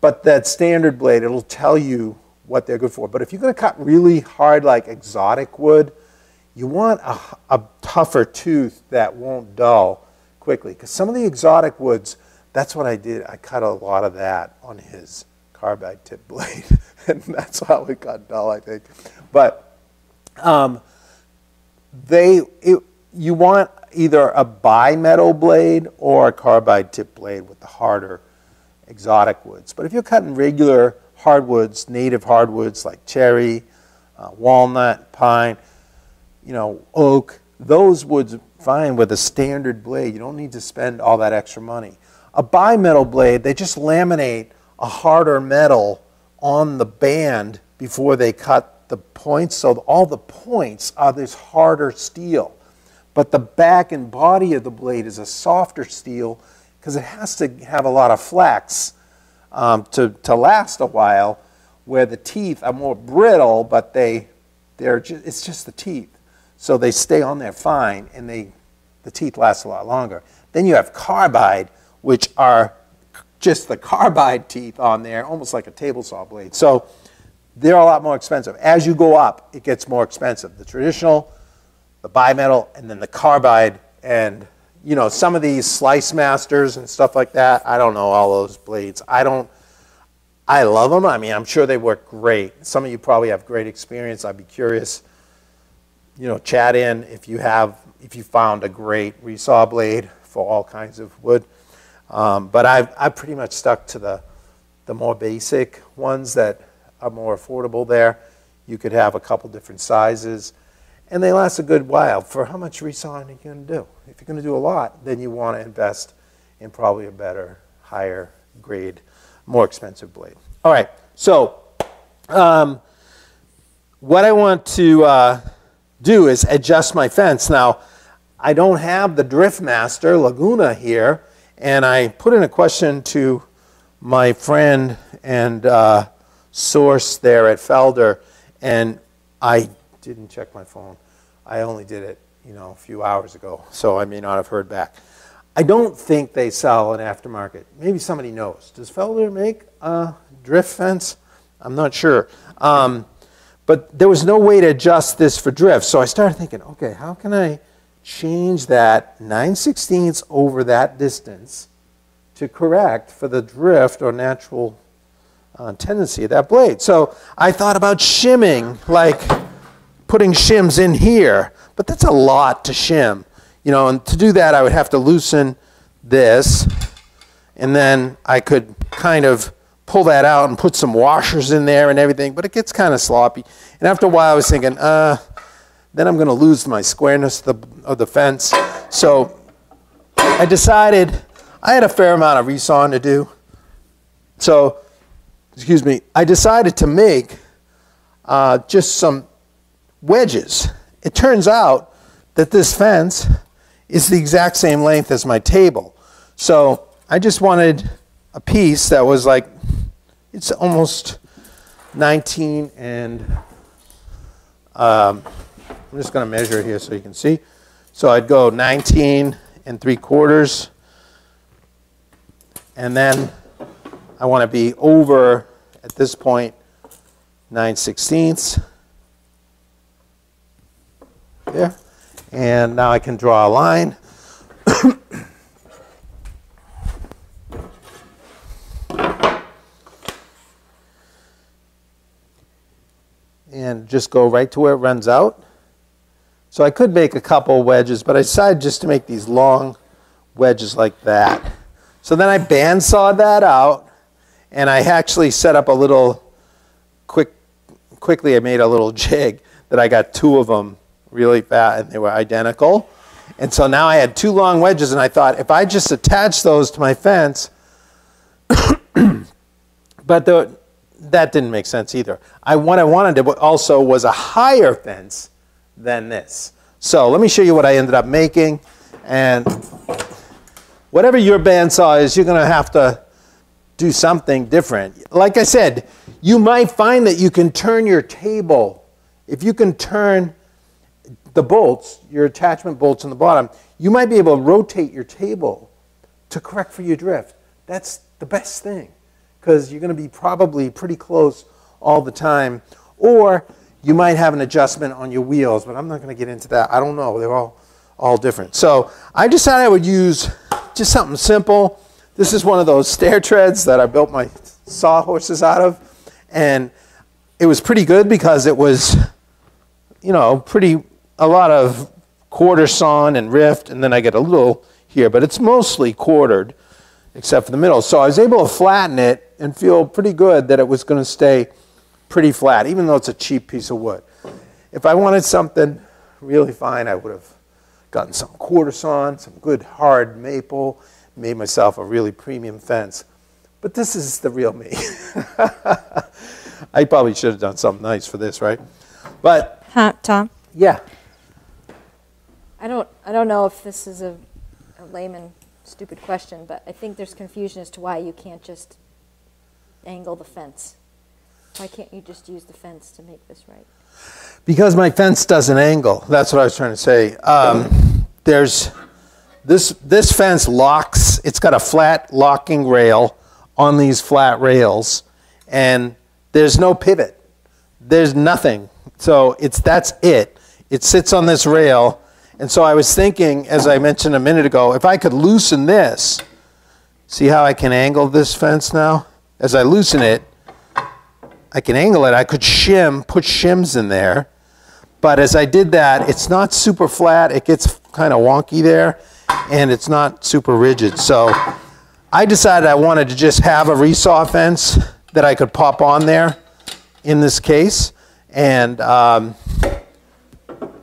But that standard blade, it'll tell you what they're good for. But if you're going to cut really hard, like exotic wood, you want a, a tougher tooth that won't dull quickly. Because some of the exotic woods, that's what I did. I cut a lot of that on his carbide tip blade. and that's how it got dull, I think. But um, they, it, you want either a bimetal blade or a carbide tip blade with the harder exotic woods. But if you're cutting regular hardwoods, native hardwoods like cherry, uh, walnut, pine, you know, oak, those woods fine with a standard blade. You don't need to spend all that extra money. A bimetal blade, they just laminate a harder metal on the band before they cut the points, so all the points are this harder steel. But the back and body of the blade is a softer steel because it has to have a lot of flex um, to, to last a while, where the teeth are more brittle, but they, they're it's just the teeth. So they stay on there fine, and they, the teeth last a lot longer. Then you have carbide, which are just the carbide teeth on there, almost like a table saw blade. So they're a lot more expensive. As you go up, it gets more expensive. The traditional, the bimetal, and then the carbide, and you know some of these slice masters and stuff like that. I don't know all those blades. I don't. I love them. I mean, I'm sure they work great. Some of you probably have great experience. I'd be curious. You know, chat in if you have if you found a great resaw blade for all kinds of wood. Um, but I've I've pretty much stuck to the the more basic ones that are more affordable there. You could have a couple different sizes, and they last a good while. For how much resawing are you going to do? If you're going to do a lot, then you want to invest in probably a better, higher grade, more expensive blade. All right, so um, what I want to uh, do is adjust my fence. Now, I don't have the Driftmaster Laguna here, and I put in a question to my friend and uh, source there at Felder, and I didn't check my phone. I only did it, you know, a few hours ago, so I may not have heard back. I don't think they sell an aftermarket. Maybe somebody knows. Does Felder make a drift fence? I'm not sure. Um, but there was no way to adjust this for drift. So I started thinking, okay, how can I change that 9 16ths over that distance to correct for the drift or natural uh, tendency of that blade? So I thought about shimming, like putting shims in here, but that's a lot to shim. You know, and to do that, I would have to loosen this, and then I could kind of pull that out and put some washers in there and everything, but it gets kind of sloppy. And after a while, I was thinking, uh, then I'm going to lose my squareness of the, of the fence. So I decided I had a fair amount of resawing to do. So, excuse me, I decided to make uh, just some wedges. It turns out that this fence is the exact same length as my table. So I just wanted a piece that was like, it's almost 19 and um, I'm just going to measure it here so you can see. So I'd go 19 and 3 quarters. And then I want to be over, at this point, 9 sixteenths. There. And now I can draw a line. and just go right to where it runs out. So I could make a couple wedges, but I decided just to make these long wedges like that. So then I bandsawed that out, and I actually set up a little quick, quickly I made a little jig that I got two of them really fat, and they were identical. And so now I had two long wedges, and I thought if I just attach those to my fence, but the, that didn't make sense either. I, what I wanted to also was a higher fence than this. So let me show you what I ended up making. And whatever your bandsaw is, you're going to have to do something different. Like I said, you might find that you can turn your table. If you can turn the bolts, your attachment bolts on the bottom, you might be able to rotate your table to correct for your drift. That's the best thing because you're going to be probably pretty close all the time. Or you might have an adjustment on your wheels, but I'm not going to get into that. I don't know. They're all, all different. So I decided I would use just something simple. This is one of those stair treads that I built my sawhorses out of. And it was pretty good because it was, you know, pretty, a lot of quarter sawn and rift, and then I get a little here, but it's mostly quartered except for the middle. So I was able to flatten it and feel pretty good that it was going to stay pretty flat, even though it's a cheap piece of wood. If I wanted something really fine, I would have gotten some quarter sawn, some good hard maple, made myself a really premium fence. But this is the real me. I probably should have done something nice for this, right? But huh, Tom. Yeah. I don't. I don't know if this is a, a layman stupid question, but I think there's confusion as to why you can't just angle the fence. Why can't you just use the fence to make this right? Because my fence doesn't angle. That's what I was trying to say. Um, there's this this fence locks. It's got a flat locking rail on these flat rails, and there's no pivot. There's nothing. So it's that's it. It sits on this rail and so I was thinking, as I mentioned a minute ago, if I could loosen this, see how I can angle this fence now? As I loosen it, I can angle it. I could shim, put shims in there. But as I did that, it's not super flat. It gets kind of wonky there, and it's not super rigid. So I decided I wanted to just have a resaw fence that I could pop on there in this case. And um,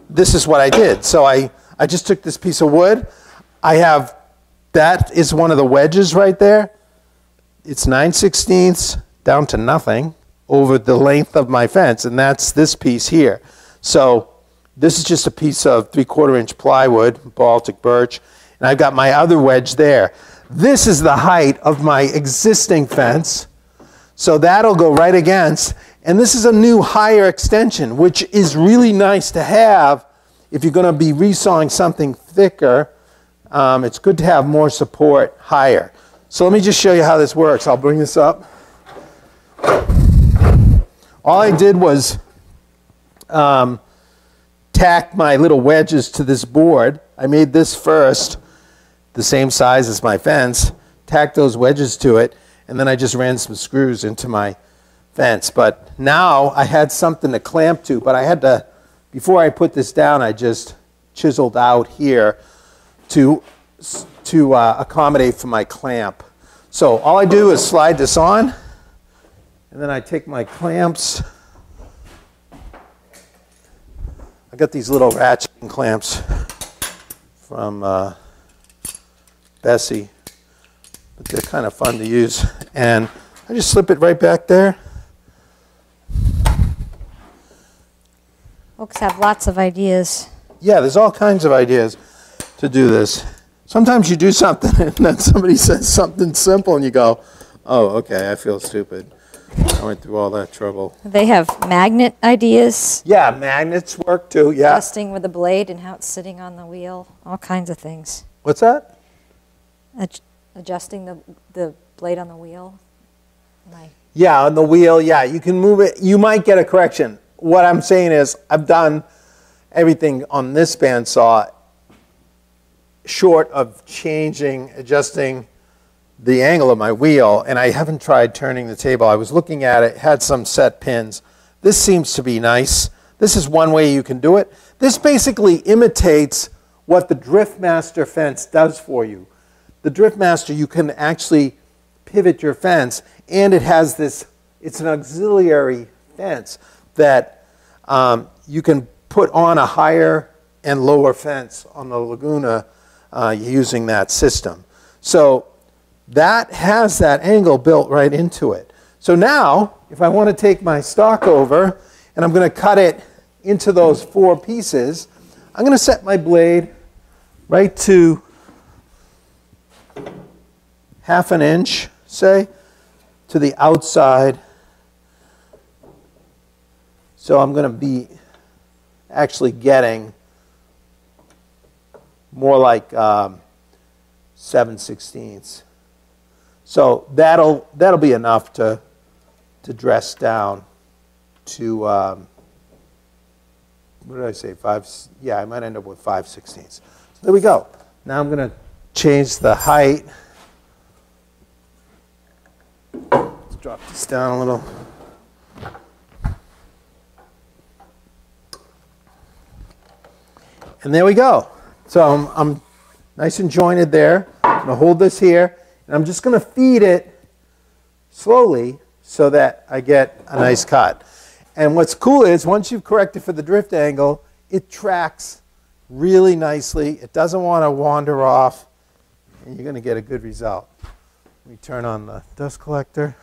this is what I did. So I, I just took this piece of wood. I have, that is one of the wedges right there. it's 9 16ths down to nothing over the length of my fence, and that's this piece here. So this is just a piece of three quarter inch plywood, Baltic birch, and I've got my other wedge there. This is the height of my existing fence, so that'll go right against, and this is a new higher extension, which is really nice to have if you're going to be resawing something thicker. Um, it's good to have more support higher. So let me just show you how this works. I'll bring this up. All I did was um, tack my little wedges to this board. I made this first, the same size as my fence, tacked those wedges to it, and then I just ran some screws into my fence. But now I had something to clamp to, but I had to, before I put this down, I just chiseled out here to, to uh, accommodate for my clamp. So all I do is slide this on, and then I take my clamps. I got these little ratcheting clamps from uh, Bessey, but they're kind of fun to use. And I just slip it right back there. Folks have lots of ideas. Yeah, there's all kinds of ideas to do this. Sometimes you do something and then somebody says something simple and you go, oh, okay, I feel stupid. I went through all that trouble. They have magnet ideas, Yeah, magnets work too. Yeah. adjusting with a blade and how it's sitting on the wheel, all kinds of things. What's that? Adj- Adjusting the, the blade on the wheel. I- Yeah, on the wheel. Yeah, you can move it. You might get a correction. What I'm saying is, I've done everything on this bandsaw short of changing, adjusting the angle of my wheel, and I haven't tried turning the table. I was looking at it, had some set pins. This seems to be nice. This is one way you can do it. This basically imitates what the Driftmaster fence does for you. The Driftmaster, you can actually pivot your fence, and it has this, it's an auxiliary fence that um, you can put on a higher and lower fence on the Laguna uh, using that system. So that has that angle built right into it. So now, if I want to take my stock over and I'm going to cut it into those four pieces, I'm going to set my blade right to half an inch, say, to the outside. So I'm going to be actually getting more like um, 7 sixteenths. So that'll, that'll be enough to, to dress down to, um, what did I say, 5, yeah, I might end up with 5 sixteenths. So there we go. Now I'm going to change the height. Let's drop this down a little. And there we go. So I'm, I'm nice and jointed there. I'm going to hold this here, and I'm just going to feed it slowly so that I get a nice cut. And what's cool is once you've corrected for the drift angle, it tracks really nicely. It doesn't want to wander off, and you're going to get a good result. Let me turn on the dust collector,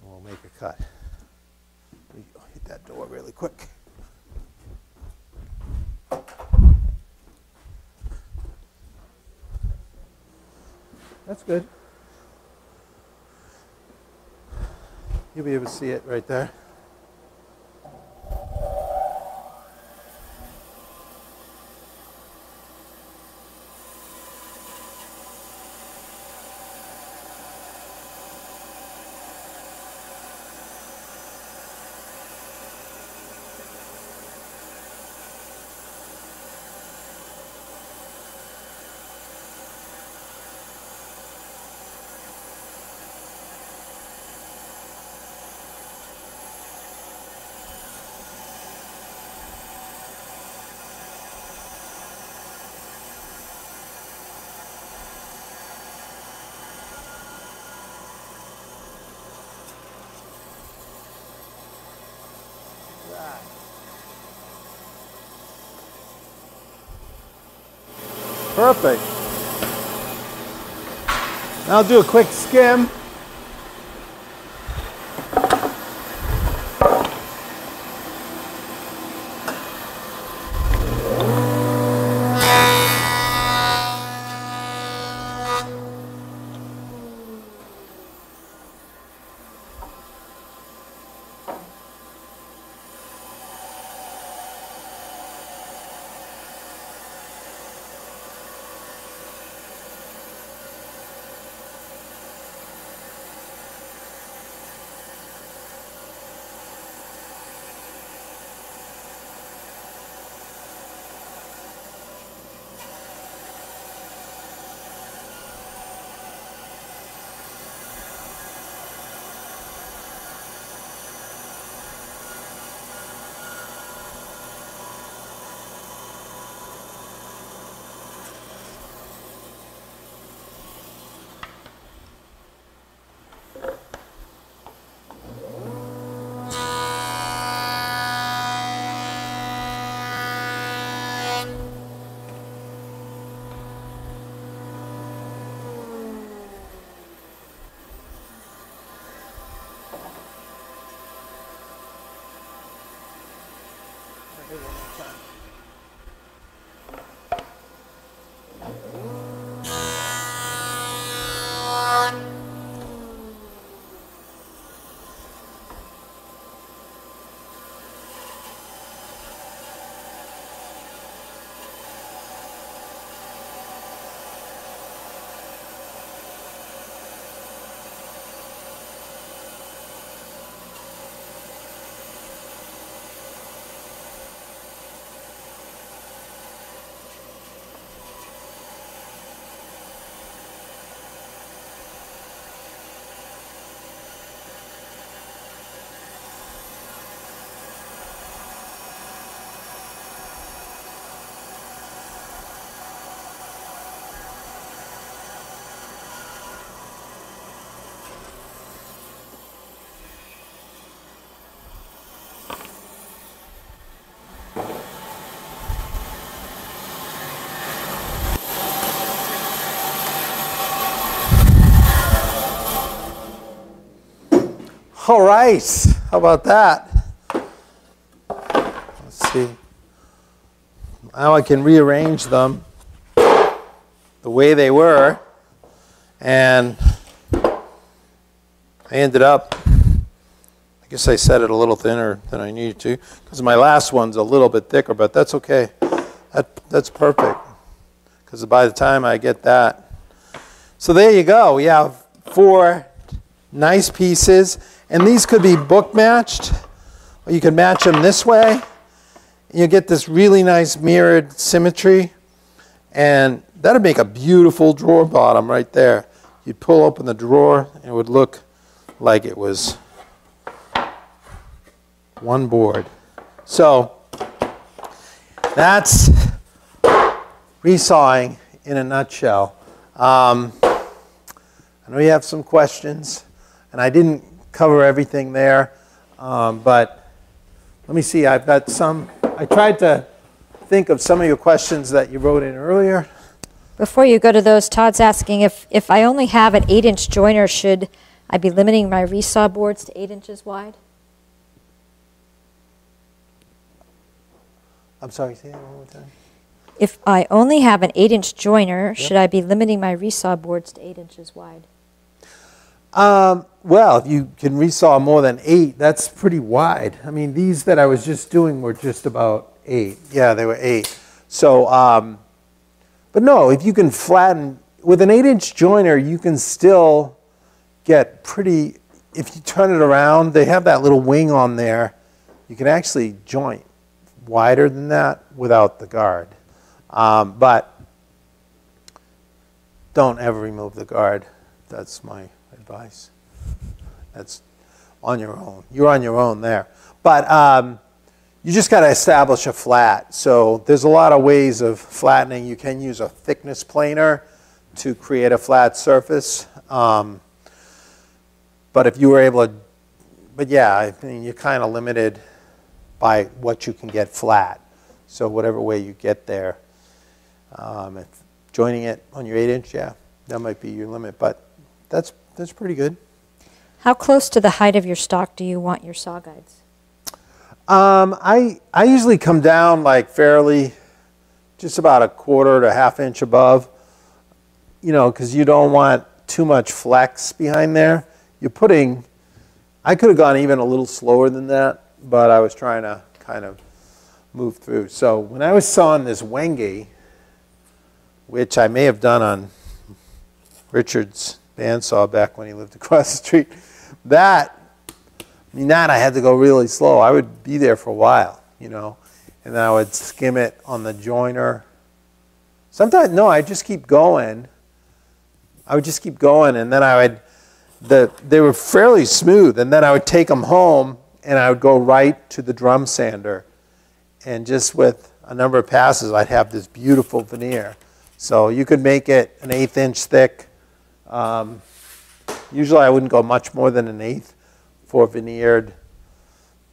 and we'll make a cut. Hit that door really quick. That's good. You'll be able to see it right there. Perfect. Now I'll do a quick skim. Right, how about that? Let's see. Now I can rearrange them the way they were, and I ended up, I guess I set it a little thinner than I needed to, because my last one's a little bit thicker, but that's okay. That, that's perfect, because by the time I get that. So there you go. We have four nice pieces. And these could be book matched, or you could match them this way. You get this really nice mirrored symmetry. And that'd make a beautiful drawer bottom right there. You'd pull open the drawer, and it would look like it was one board. So that's resawing in a nutshell. Um, I know you have some questions, and I didn't cover everything there. Um, but let me see, I've got some, I tried to think of some of your questions that you wrote in earlier. Before you go to those, Todd's asking if, if I only have an eight inch jointer, should I be limiting my resaw boards to eight inches wide? I'm sorry, say that one more time. If I only have an eight inch jointer, should I be limiting my resaw boards to eight inches wide? Um, well, if you can resaw more than eight, that's pretty wide. I mean, these that I was just doing were just about eight. Yeah, they were eight. So, um, but no, if you can flatten, with an eight inch jointer, you can still get pretty, if you turn it around, they have that little wing on there. You can actually joint wider than that without the guard. Um, but don't ever remove the guard. That's my advice. That's on your own. You're on your own there. But um, you just got to establish a flat. So there's a lot of ways of flattening. You can use a thickness planer to create a flat surface. Um, but if you were able to, but yeah, I mean, you're kind of limited by what you can get flat. So whatever way you get there, um, joining it on your eight inch, yeah, that might be your limit. But that's that's pretty good. How close to the height of your stock do you want your saw guides? Um, I, I usually come down like fairly, just about a quarter to half inch above, you know, because you don't want too much flex behind there. You're putting, I could have gone even a little slower than that, but I was trying to kind of move through. So when I was sawing this Wenge, which I may have done on Richard's bandsaw back when he lived across the street. That, I mean, that I had to go really slow. I would be there for a while, you know, and then I would skim it on the jointer. Sometimes, no, I just keep going. I would just keep going, and then I would, the, they were fairly smooth, and then I would take them home, and I would go right to the drum sander. And just with a number of passes, I'd have this beautiful veneer. So you could make it an eighth inch thick, um, usually I wouldn't go much more than an eighth for veneered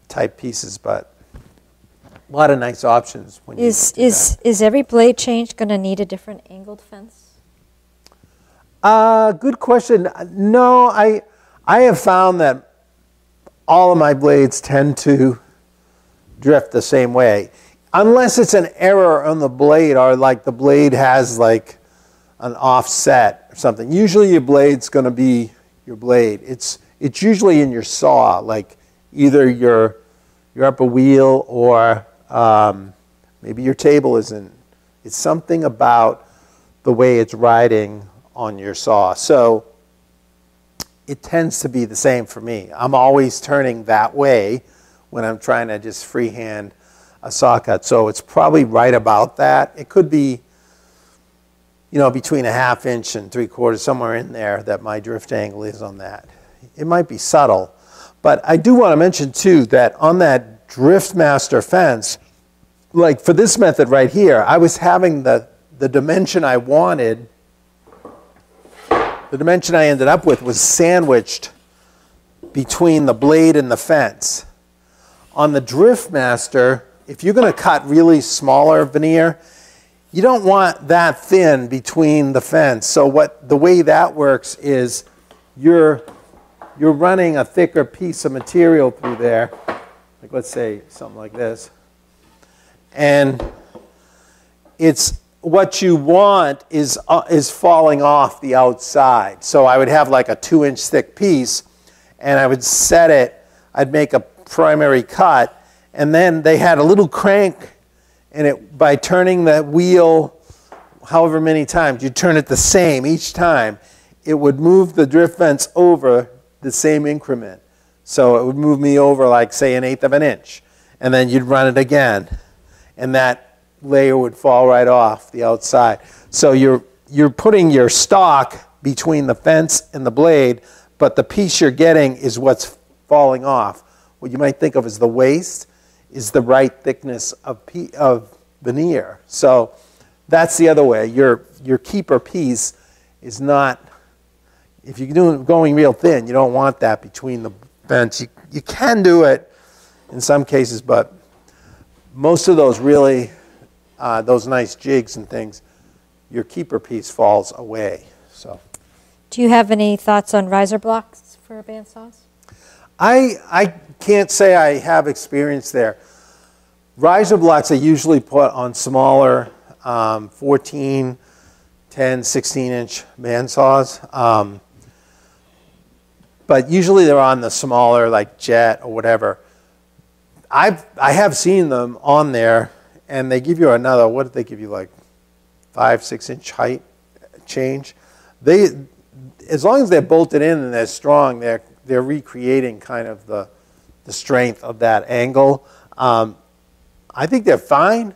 type pieces, but a lot of nice options. When is you is that. is every blade change going to need a different angled fence? Uh, good question. No, I I have found that all of my blades tend to drift the same way. unless it's an error on the blade or like the blade has like an offset or something. Usually your blade's going to be your blade. It's it's usually in your saw, like either your your upper wheel or um, maybe your table isn't. It's something about the way it's riding on your saw. So it tends to be the same for me. I'm always turning that way when I'm trying to just freehand a saw cut. So it's probably right about that. It could be, you know, between a half inch and three quarters, somewhere in there that my drift angle is on that. It might be subtle. But I do want to mention too that on that Driftmaster fence, like for this method right here, I was having the, the dimension I wanted, the dimension I ended up with was sandwiched between the blade and the fence. On the Driftmaster, if you're going to cut really smaller veneer, you don't want that thin between the fence. So what the way that works is you're you're running a thicker piece of material through there, like let's say something like this, and it's what you want is uh, is falling off the outside. So I would have like a two inch thick piece, and I would set it. I'd make a primary cut and then they had a little crank, and it by turning the wheel however many times, you turn it the same each time, it would move the drift fence over the same increment. So it would move me over like say an eighth of an inch. And then you'd run it again. And that layer would fall right off the outside. So you're you're putting your stock between the fence and the blade, but the piece you're getting is what's falling off. What you might think of as the waste is the right thickness of, of veneer. So that's the other way. Your, your keeper piece is not, if you're doing, going real thin, you don't want that between the vents. You, you can do it in some cases, but most of those really, uh, those nice jigs and things, your keeper piece falls away. So. Do you have any thoughts on riser blocks for bandsaws? I, I can't say I have experience there. Riser blocks are usually put on smaller um, 14, 10, 16 inch bandsaws. Um, but usually they're on the smaller, like jet or whatever. I've, I have seen them on there, and they give you another, what did they give you, like five, six inch height change? They, as long as they're bolted in and they're strong, they're they're recreating kind of the, the strength of that angle. Um, I think they're fine.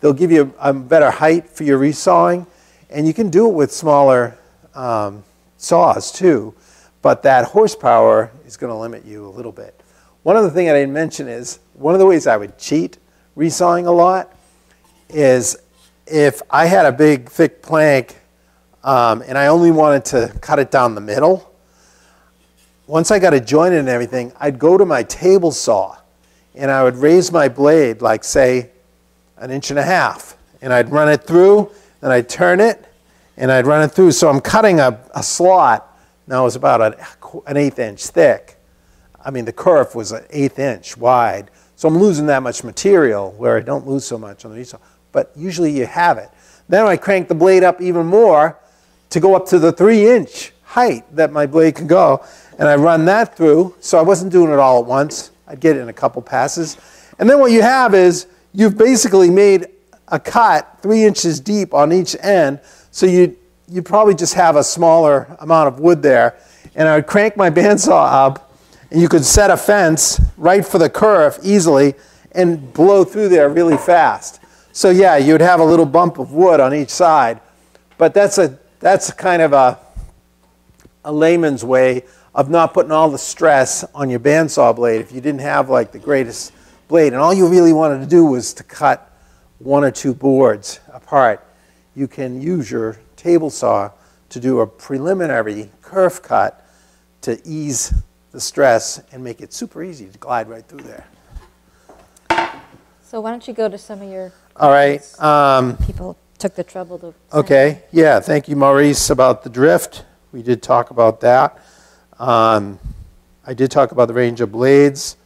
They'll give you a, better height for your resawing, and you can do it with smaller um, saws too, but that horsepower is going to limit you a little bit. One other thing I didn't mention is one of the ways I would cheat resawing a lot is if I had a big thick plank um, and I only wanted to cut it down the middle, once I got a joint and everything, I'd go to my table saw and I would raise my blade like say an inch and a half and I'd run it through and I'd turn it and I'd run it through. So I'm cutting a, a slot. Now it was about an, an eighth inch thick. I mean, the kerf was an eighth inch wide. So I'm losing that much material where I don't lose so much on the saw. But usually you have it. Then I crank the blade up even more to go up to the three inch height that my blade can go and I run that through. So I wasn't doing it all at once. I'd get it in a couple passes. And then what you have is you've basically made a cut three inches deep on each end. So you you probably just have a smaller amount of wood there. And I would crank my bandsaw up, and you could set a fence right for the curve easily and blow through there really fast. So yeah, you'd have a little bump of wood on each side. But that's a that's kind of a a layman's way of not putting all the stress on your bandsaw blade if you didn't have like the greatest blade and all you really wanted to do was to cut one or two boards apart, you can use your table saw to do a preliminary kerf cut to ease the stress and make it super easy to glide right through there. So why don't you go to some of your All right. Um, people took the trouble to. Okay. Yeah. Thank you, Maurice, about the drift. We did talk about that. Um, I did talk about the range of blades.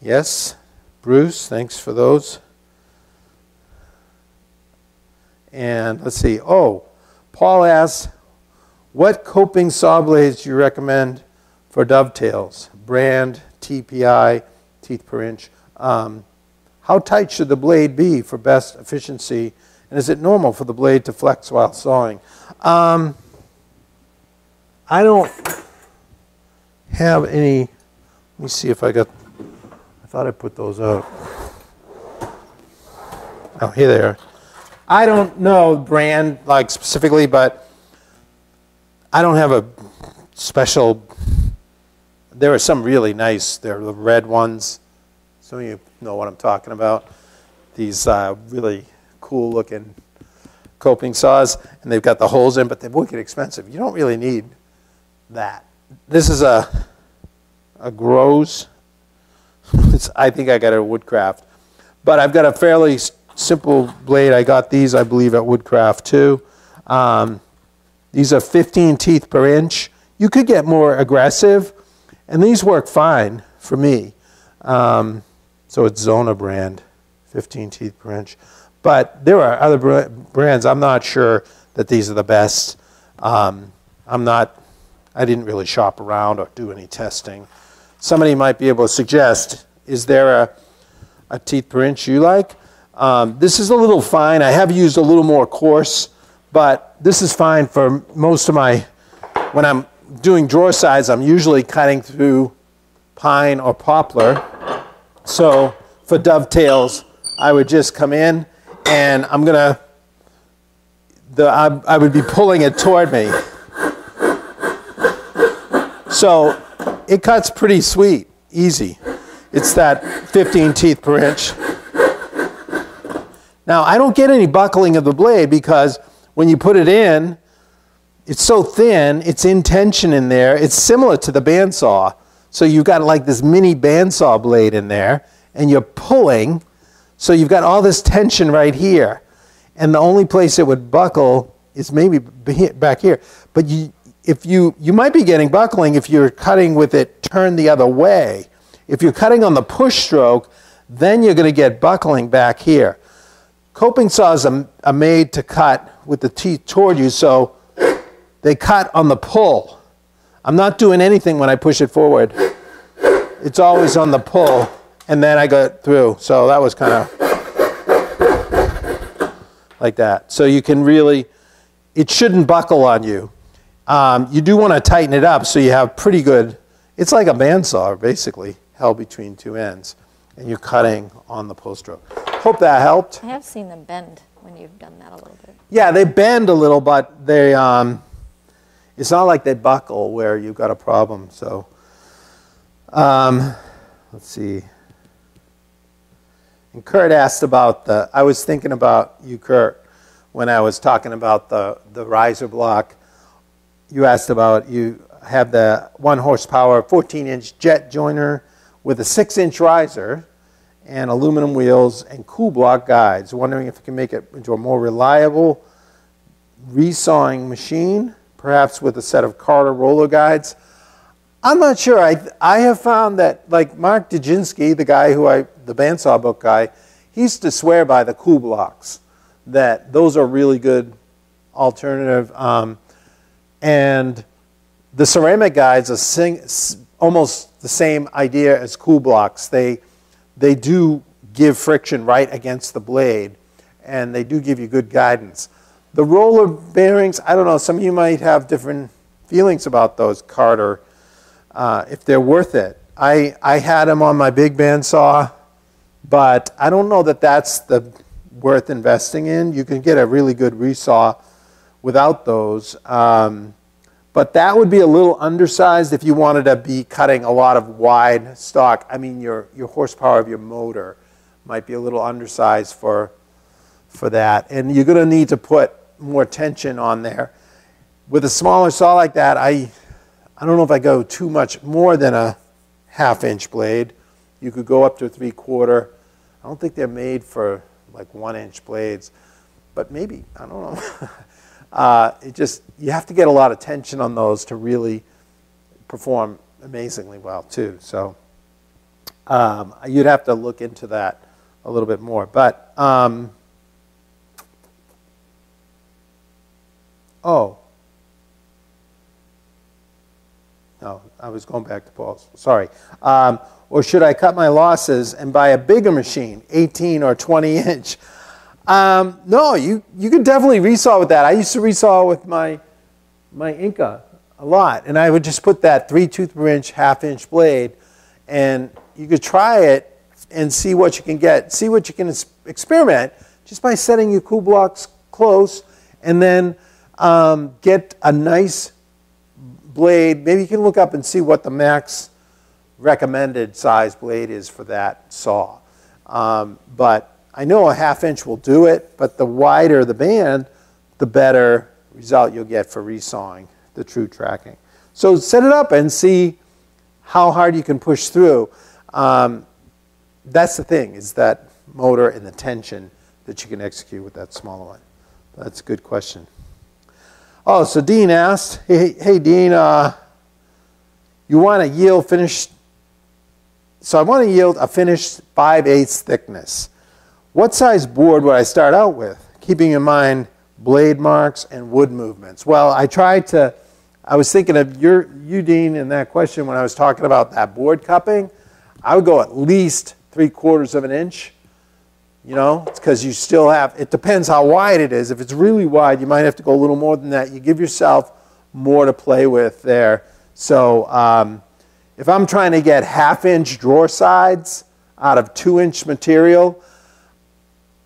Yes, Bruce, thanks for those. And let's see. Oh, Paul asks, what coping saw blades do you recommend for dovetails? Brand, TPI, teeth per inch. Um, how tight should the blade be for best efficiency? And is it normal for the blade to flex while sawing? Um, I don't have any. Let me see if I got. I thought I put those out. Oh, here they are. I don't know brand like specifically, but I don't have a special. There are some really nice. They're the red ones. Some of you know what I'm talking about. These uh, really cool looking coping saws, and they've got the holes in, but they're wicked expensive. You don't really need that. This is a a Grows. It's, I think I got it at Woodcraft, but I've got a fairly simple blade. I got these, I believe, at Woodcraft too. Um, these are 15 teeth per inch. You could get more aggressive, and these work fine for me. Um, so it's Zona brand, 15 teeth per inch. But there are other br- brands. I'm not sure that these are the best. Um, I'm not, I didn't really shop around or do any testing. Somebody might be able to suggest, is there a, a teeth per inch you like? Um, this is a little fine. I have used a little more coarse, but this is fine for most of my, when I'm doing drawer sides, I'm usually cutting through pine or poplar. So for dovetails, I would just come in and I'm gonna, the, I, I would be pulling it toward me. So it cuts pretty sweet, easy. It's that 15 teeth per inch. Now I don't get any buckling of the blade because when you put it in, it's so thin, it's in tension in there. It's similar to the bandsaw. So you've got like this mini bandsaw blade in there, and you're pulling. So you've got all this tension right here. And the only place it would buckle is maybe back here. But you, if you, you might be getting buckling if you're cutting with it turned the other way. If you're cutting on the push stroke, then you're going to get buckling back here. Coping saws are, are made to cut with the teeth toward you, so they cut on the pull. I'm not doing anything when I push it forward. It's always on the pull, and then I go through. So that was kind of like that. So you can really, it shouldn't buckle on you. Um, you do want to tighten it up so you have pretty good, it's like a bandsaw basically, held between two ends, and you're cutting on the pull stroke. Hope that helped. I have seen them bend when you've done that a little bit. Yeah, they bend a little, but they, um, it's not like they buckle where you've got a problem. So, um, let's see. And Kurt asked about the, I was thinking about you, Kurt, when I was talking about the, the riser block. You asked about, you have the one horsepower, 14 inch jet joiner with a six inch riser and aluminum wheels and cool block guides. Wondering if you can make it into a more reliable resawing machine, perhaps with a set of Carter roller guides. I'm not sure. I, I have found that, like Mark Duginske, the guy who I, the bandsaw book guy, he used to swear by the cool blocks, that those are really good alternative. Um, and the ceramic guides are sing, almost the same idea as cool blocks. They, they do give friction right against the blade, and they do give you good guidance. The roller bearings, I don't know, some of you might have different feelings about those Carter, uh, if they're worth it. I, I had them on my big bandsaw, but I don't know that that's the worth investing in. You can get a really good resaw without those. Um, but that would be a little undersized if you wanted to be cutting a lot of wide stock. I mean, your, your horsepower of your motor might be a little undersized for, for that. And you're going to need to put more tension on there. With a smaller saw like that, I, I don't know if I go too much more than a half inch blade. You could go up to three quarter. I don't think they're made for like one inch blades, but maybe, I don't know. uh, it just, you have to get a lot of tension on those to really perform amazingly well too. So um, you'd have to look into that a little bit more. But um, Oh. No, I was going back to Paul's. Sorry. Um, or should I cut my losses and buy a bigger machine, 18 or 20 inch? Um, no, you, you could definitely resaw with that. I used to resaw with my, my Inca a lot, and I would just put that three tooth per inch, half inch blade, and you could try it and see what you can get, see what you can experiment just by setting your cool blocks close, and then um, get a nice blade. Maybe you can look up and see what the max recommended size blade is for that saw. Um, but I know a half inch will do it, but the wider the band, the better result you'll get for resawing the true tracking. So set it up and see how hard you can push through. Um, that's the thing, is that motor and the tension that you can execute with that smaller one. That's a good question. Oh, so Dean asked, hey, hey Dean, uh, you want to yield finished, so I want to yield a finished 5 eighths thickness. What size board would I start out with, keeping in mind blade marks and wood movements? Well, I tried to, I was thinking of your, you, Dean, in that question when I was talking about that board cupping. I would go at least three quarters of an inch you know, because you still have, it depends how wide it is. If it's really wide, you might have to go a little more than that. You give yourself more to play with there. So um, if I'm trying to get half inch drawer sides out of two inch material,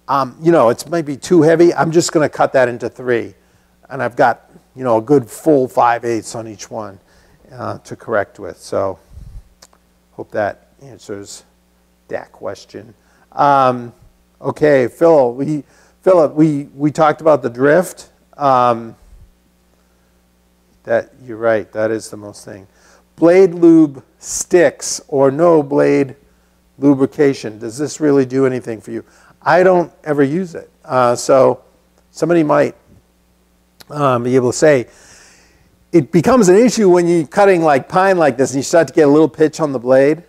um, you know, it's maybe too heavy. I'm just going to cut that into three. And I've got, you know, a good full 5 eighths on each one uh, to correct with. So hope that answers that question. Um, Okay, Phil, we, Philip, we, we talked about the drift. Um, that you're right, that is the most thing. Blade lube sticks or no blade lubrication. Does this really do anything for you? I don't ever use it. Uh, so somebody might um, be able to say, it becomes an issue when you're cutting like pine like this and you start to get a little pitch on the blade.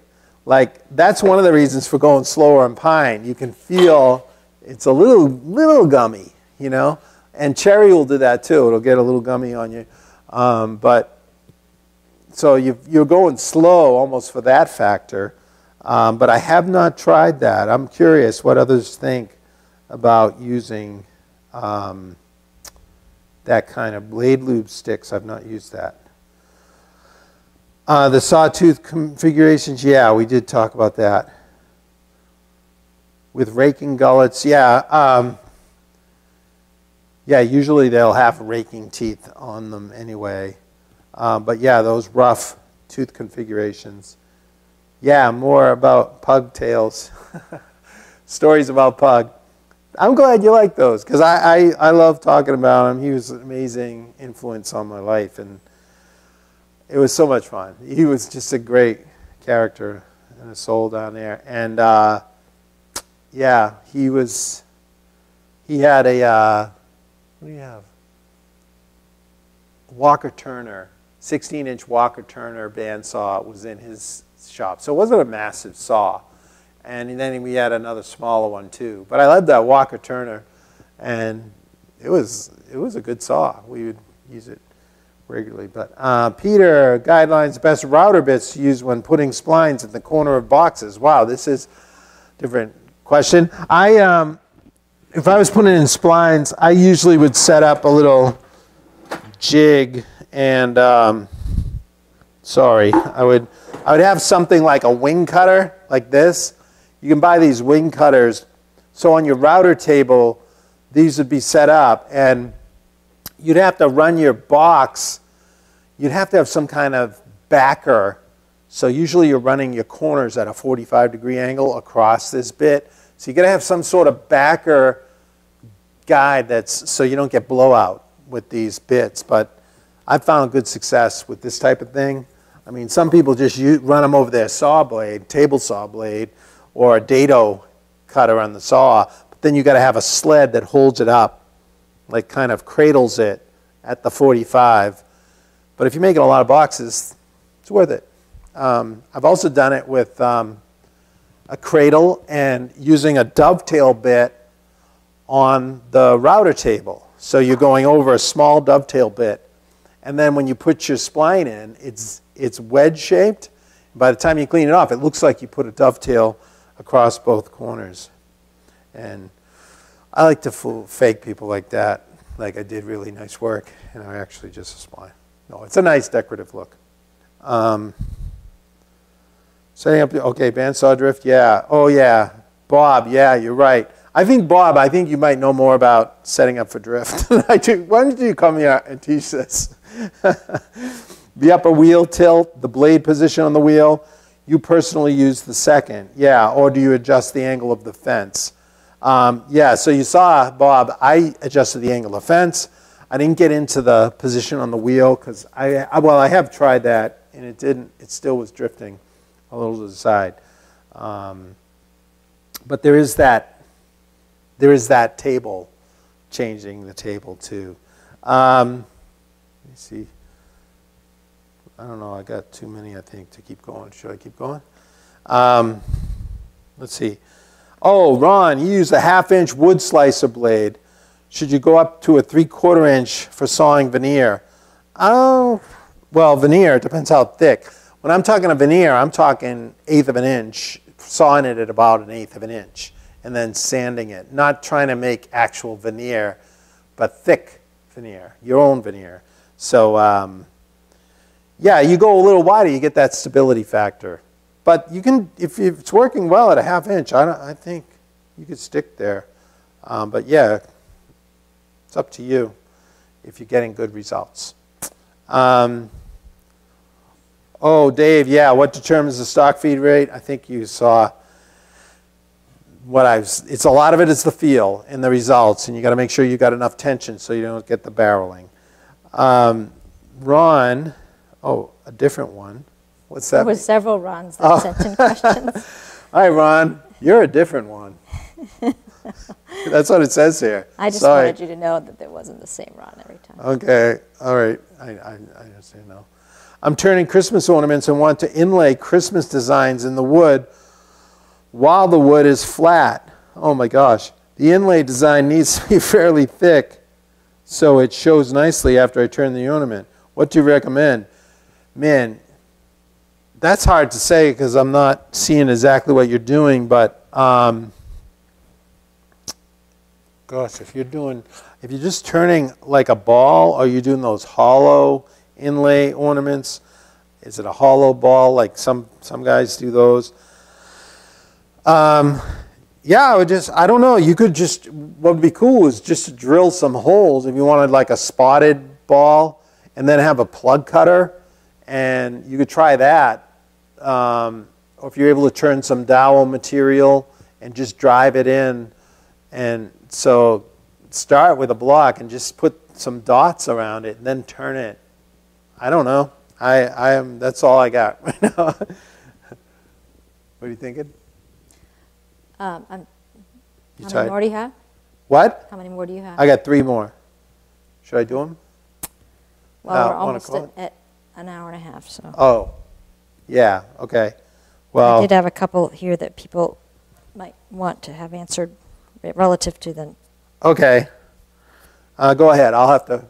Like that's one of the reasons for going slower on pine. You can feel it's a little little gummy, you know. And cherry will do that too. It'll get a little gummy on you. Um, but so you are going slow almost for that factor. Um, but I have not tried that. I'm curious what others think about using um, that kind of blade lube sticks. I've not used that. Uh, the sawtooth configurations, yeah, we did talk about that. With raking gullets, yeah. Um, yeah, usually they'll have raking teeth on them anyway. Uh, but yeah, those rough tooth configurations. Yeah, more about pug tales. Stories about pug. I'm glad you like those because I, I, I love talking about him. He was an amazing influence on my life. and it was so much fun. He was just a great character and a soul down there. And uh, yeah, he was. He had a uh, what do you have? Walker Turner, 16-inch Walker Turner bandsaw was in his shop. So it wasn't a massive saw. And then we had another smaller one too. But I loved that Walker Turner, and it was it was a good saw. We would use it regularly. But uh, Peter, guidelines, best router bits to use when putting splines in the corner of boxes. Wow, this is different question. I, um, if I was putting in splines, I usually would set up a little jig and, um, sorry, I would, I would have something like a wing cutter, like this. You can buy these wing cutters. So on your router table, these would be set up and you'd have to run your box, you'd have to have some kind of backer. So usually you're running your corners at a 45 degree angle across this bit. So you got to have some sort of backer guide that's so you don't get blowout with these bits. But I've found good success with this type of thing. I mean, some people just use, run them over their saw blade, table saw blade, or a dado cutter on the saw. But then you got to have a sled that holds it up like kind of cradles it at the 45. But if you're making a lot of boxes, it's worth it. Um, I've also done it with um, a cradle and using a dovetail bit on the router table. So you're going over a small dovetail bit. And then when you put your spline in, it's, it's wedge shaped. By the time you clean it off, it looks like you put a dovetail across both corners. And I like to fool, fake people like that, like I did really nice work, and I actually just a spline. No, it's a nice decorative look. Um, setting up, the, okay, bandsaw drift, yeah. Oh, yeah. Bob, yeah, you're right. I think, Bob, I think you might know more about setting up for drift than I do. Why don't you come here and teach this? the upper wheel tilt, the blade position on the wheel, you personally use the second, yeah, or do you adjust the angle of the fence? Um, yeah, so you saw, Bob, I adjusted the angle of the fence. I didn't get into the position on the wheel because I, I, well, I have tried that and it didn't, it still was drifting a little to the side. Um, but there is that, there is that table, changing the table too. Um, let me see. I don't know, I got too many, I think, to keep going. Should I keep going? Um, let's see. Oh, Ron, you use a half inch Woodslicer blade. Should you go up to a three quarter inch for sawing veneer? Oh, well, veneer, depends how thick. When I'm talking a veneer, I'm talking eighth of an inch, sawing it at about an eighth of an inch, and then sanding it. Not trying to make actual veneer, but thick veneer, your own veneer. So, um, yeah, you go a little wider, you get that stability factor. But you can, if it's working well at a half inch, I, I think you could stick there. Um, but yeah, it's up to you if you're getting good results. Um, oh, Dave, yeah, what determines the stock feed rate? I think you saw what I've, it's a lot of it is the feel and the results, and you got to make sure you got enough tension so you don't get the barreling. Um, Ron, oh, a different one. What's that? There were several Rons that Oh. sent in questions. Hi, Ron. You're a different one. That's what it says here. I just Sorry. wanted you to know that there wasn't the same Ron every time. Okay, all right. I, I, I understand now. I'm turning Christmas ornaments and want to inlay Christmas designs in the wood while the wood is flat. Oh my gosh. The inlay design needs to be fairly thick so it shows nicely after I turn the ornament. What do you recommend? Man, that's hard to say because I'm not seeing exactly what you're doing, but um, gosh, if you're doing, if you're just turning like a ball, or you're doing those hollow inlay ornaments, is it a hollow ball like some some guys do those? Um, yeah, I would just, I don't know. You could just, what would be cool is just to drill some holes if you wanted like a spotted ball, and then have a plug cutter, and you could try that. Um, or if you're able to turn some dowel material and just drive it in, and so start with a block and just put some dots around it and then turn it. I don't know. I, I am. That's all I got right now. what are you thinking? Um, I'm- You how tired? many more do you have? What? How many more do you have? I got three more. Should I do them? well, uh, we're almost at, at an hour and a half, so. Oh, yeah. Okay. Well, I did have a couple here that people might want to have answered relative to the, okay. Uh, go ahead. I'll have to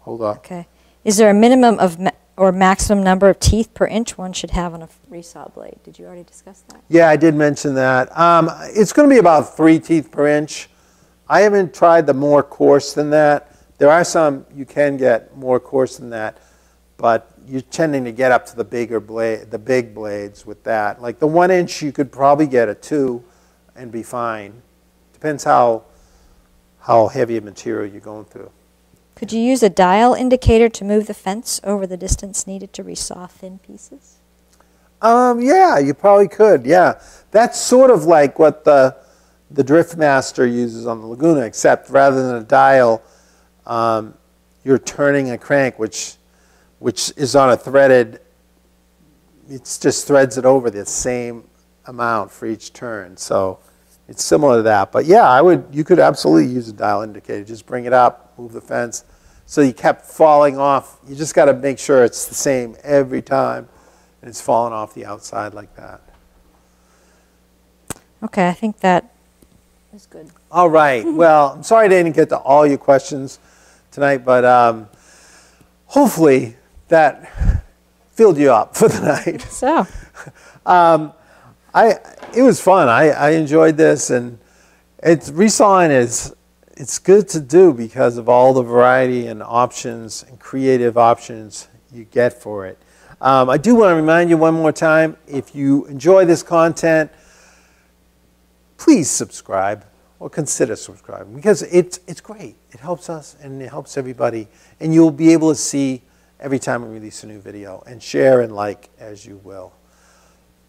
hold on. okay. Is there a minimum of, ma- or maximum number of teeth per inch one should have on a resaw blade? Did you already discuss that? Yeah, I did mention that. Um, it's going to be about three teeth per inch. I haven't tried the more coarse than that. There are some you can get more coarse than that, but you're tending to get up to the bigger blade, the big blades with that. Like the one inch, you could probably get a two and be fine. Depends how how heavy a material you're going through. Could you use a dial indicator to move the fence over the distance needed to resaw thin pieces? Um, yeah, you probably could. Yeah, that's sort of like what the the Driftmaster uses on the Laguna, except rather than a dial, um, you're turning a crank, which which is on a threaded. It's just threads it over the same amount for each turn. So it's similar to that. But yeah, I would. You could absolutely use a dial indicator. Just bring it up, move the fence. So you kept falling off. You just got to make sure it's the same every time and it's falling off the outside like that. Okay, I think that is good. All right. Well, I'm sorry I didn't get to all your questions. tonight, but um, hopefully that filled you up for the night. So, Um, I it was fun. I, I enjoyed this, and it's resawing is it's good to do because of all the variety and options and creative options you get for it. Um, I do want to remind you one more time: if you enjoy this content, please subscribe or consider subscribing because it's it's great. It helps us and it helps everybody, and you'll be able to see every time we release a new video and share and like as you will.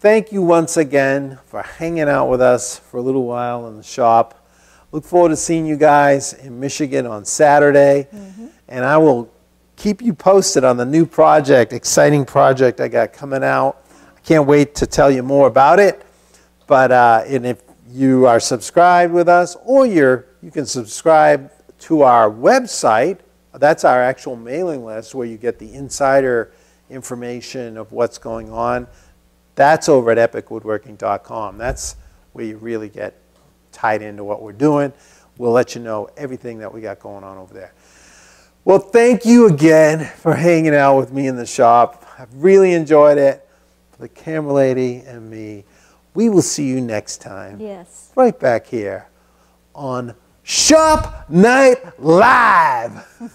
Thank you once again for hanging out with us for a little while in the shop. Look forward to seeing you guys in Michigan on Saturday. And I will keep you posted on the new project, exciting project I got coming out. I can't wait to tell you more about it. But uh, and if you are subscribed with us, or you're, you can subscribe to our website. That's our actual mailing list where you get the insider information of what's going on. That's over at epicwoodworking.com. That's where you really get tied into what we're doing. We'll let you know everything that we got going on over there. Well, thank you again for hanging out with me in the shop. I've really enjoyed it. For the camera lady and me, we will see you next time yes. right back here on Shop Night Live. Great to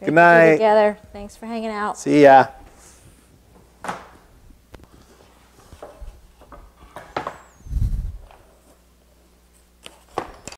be Good night. Together. Thanks for hanging out. See ya.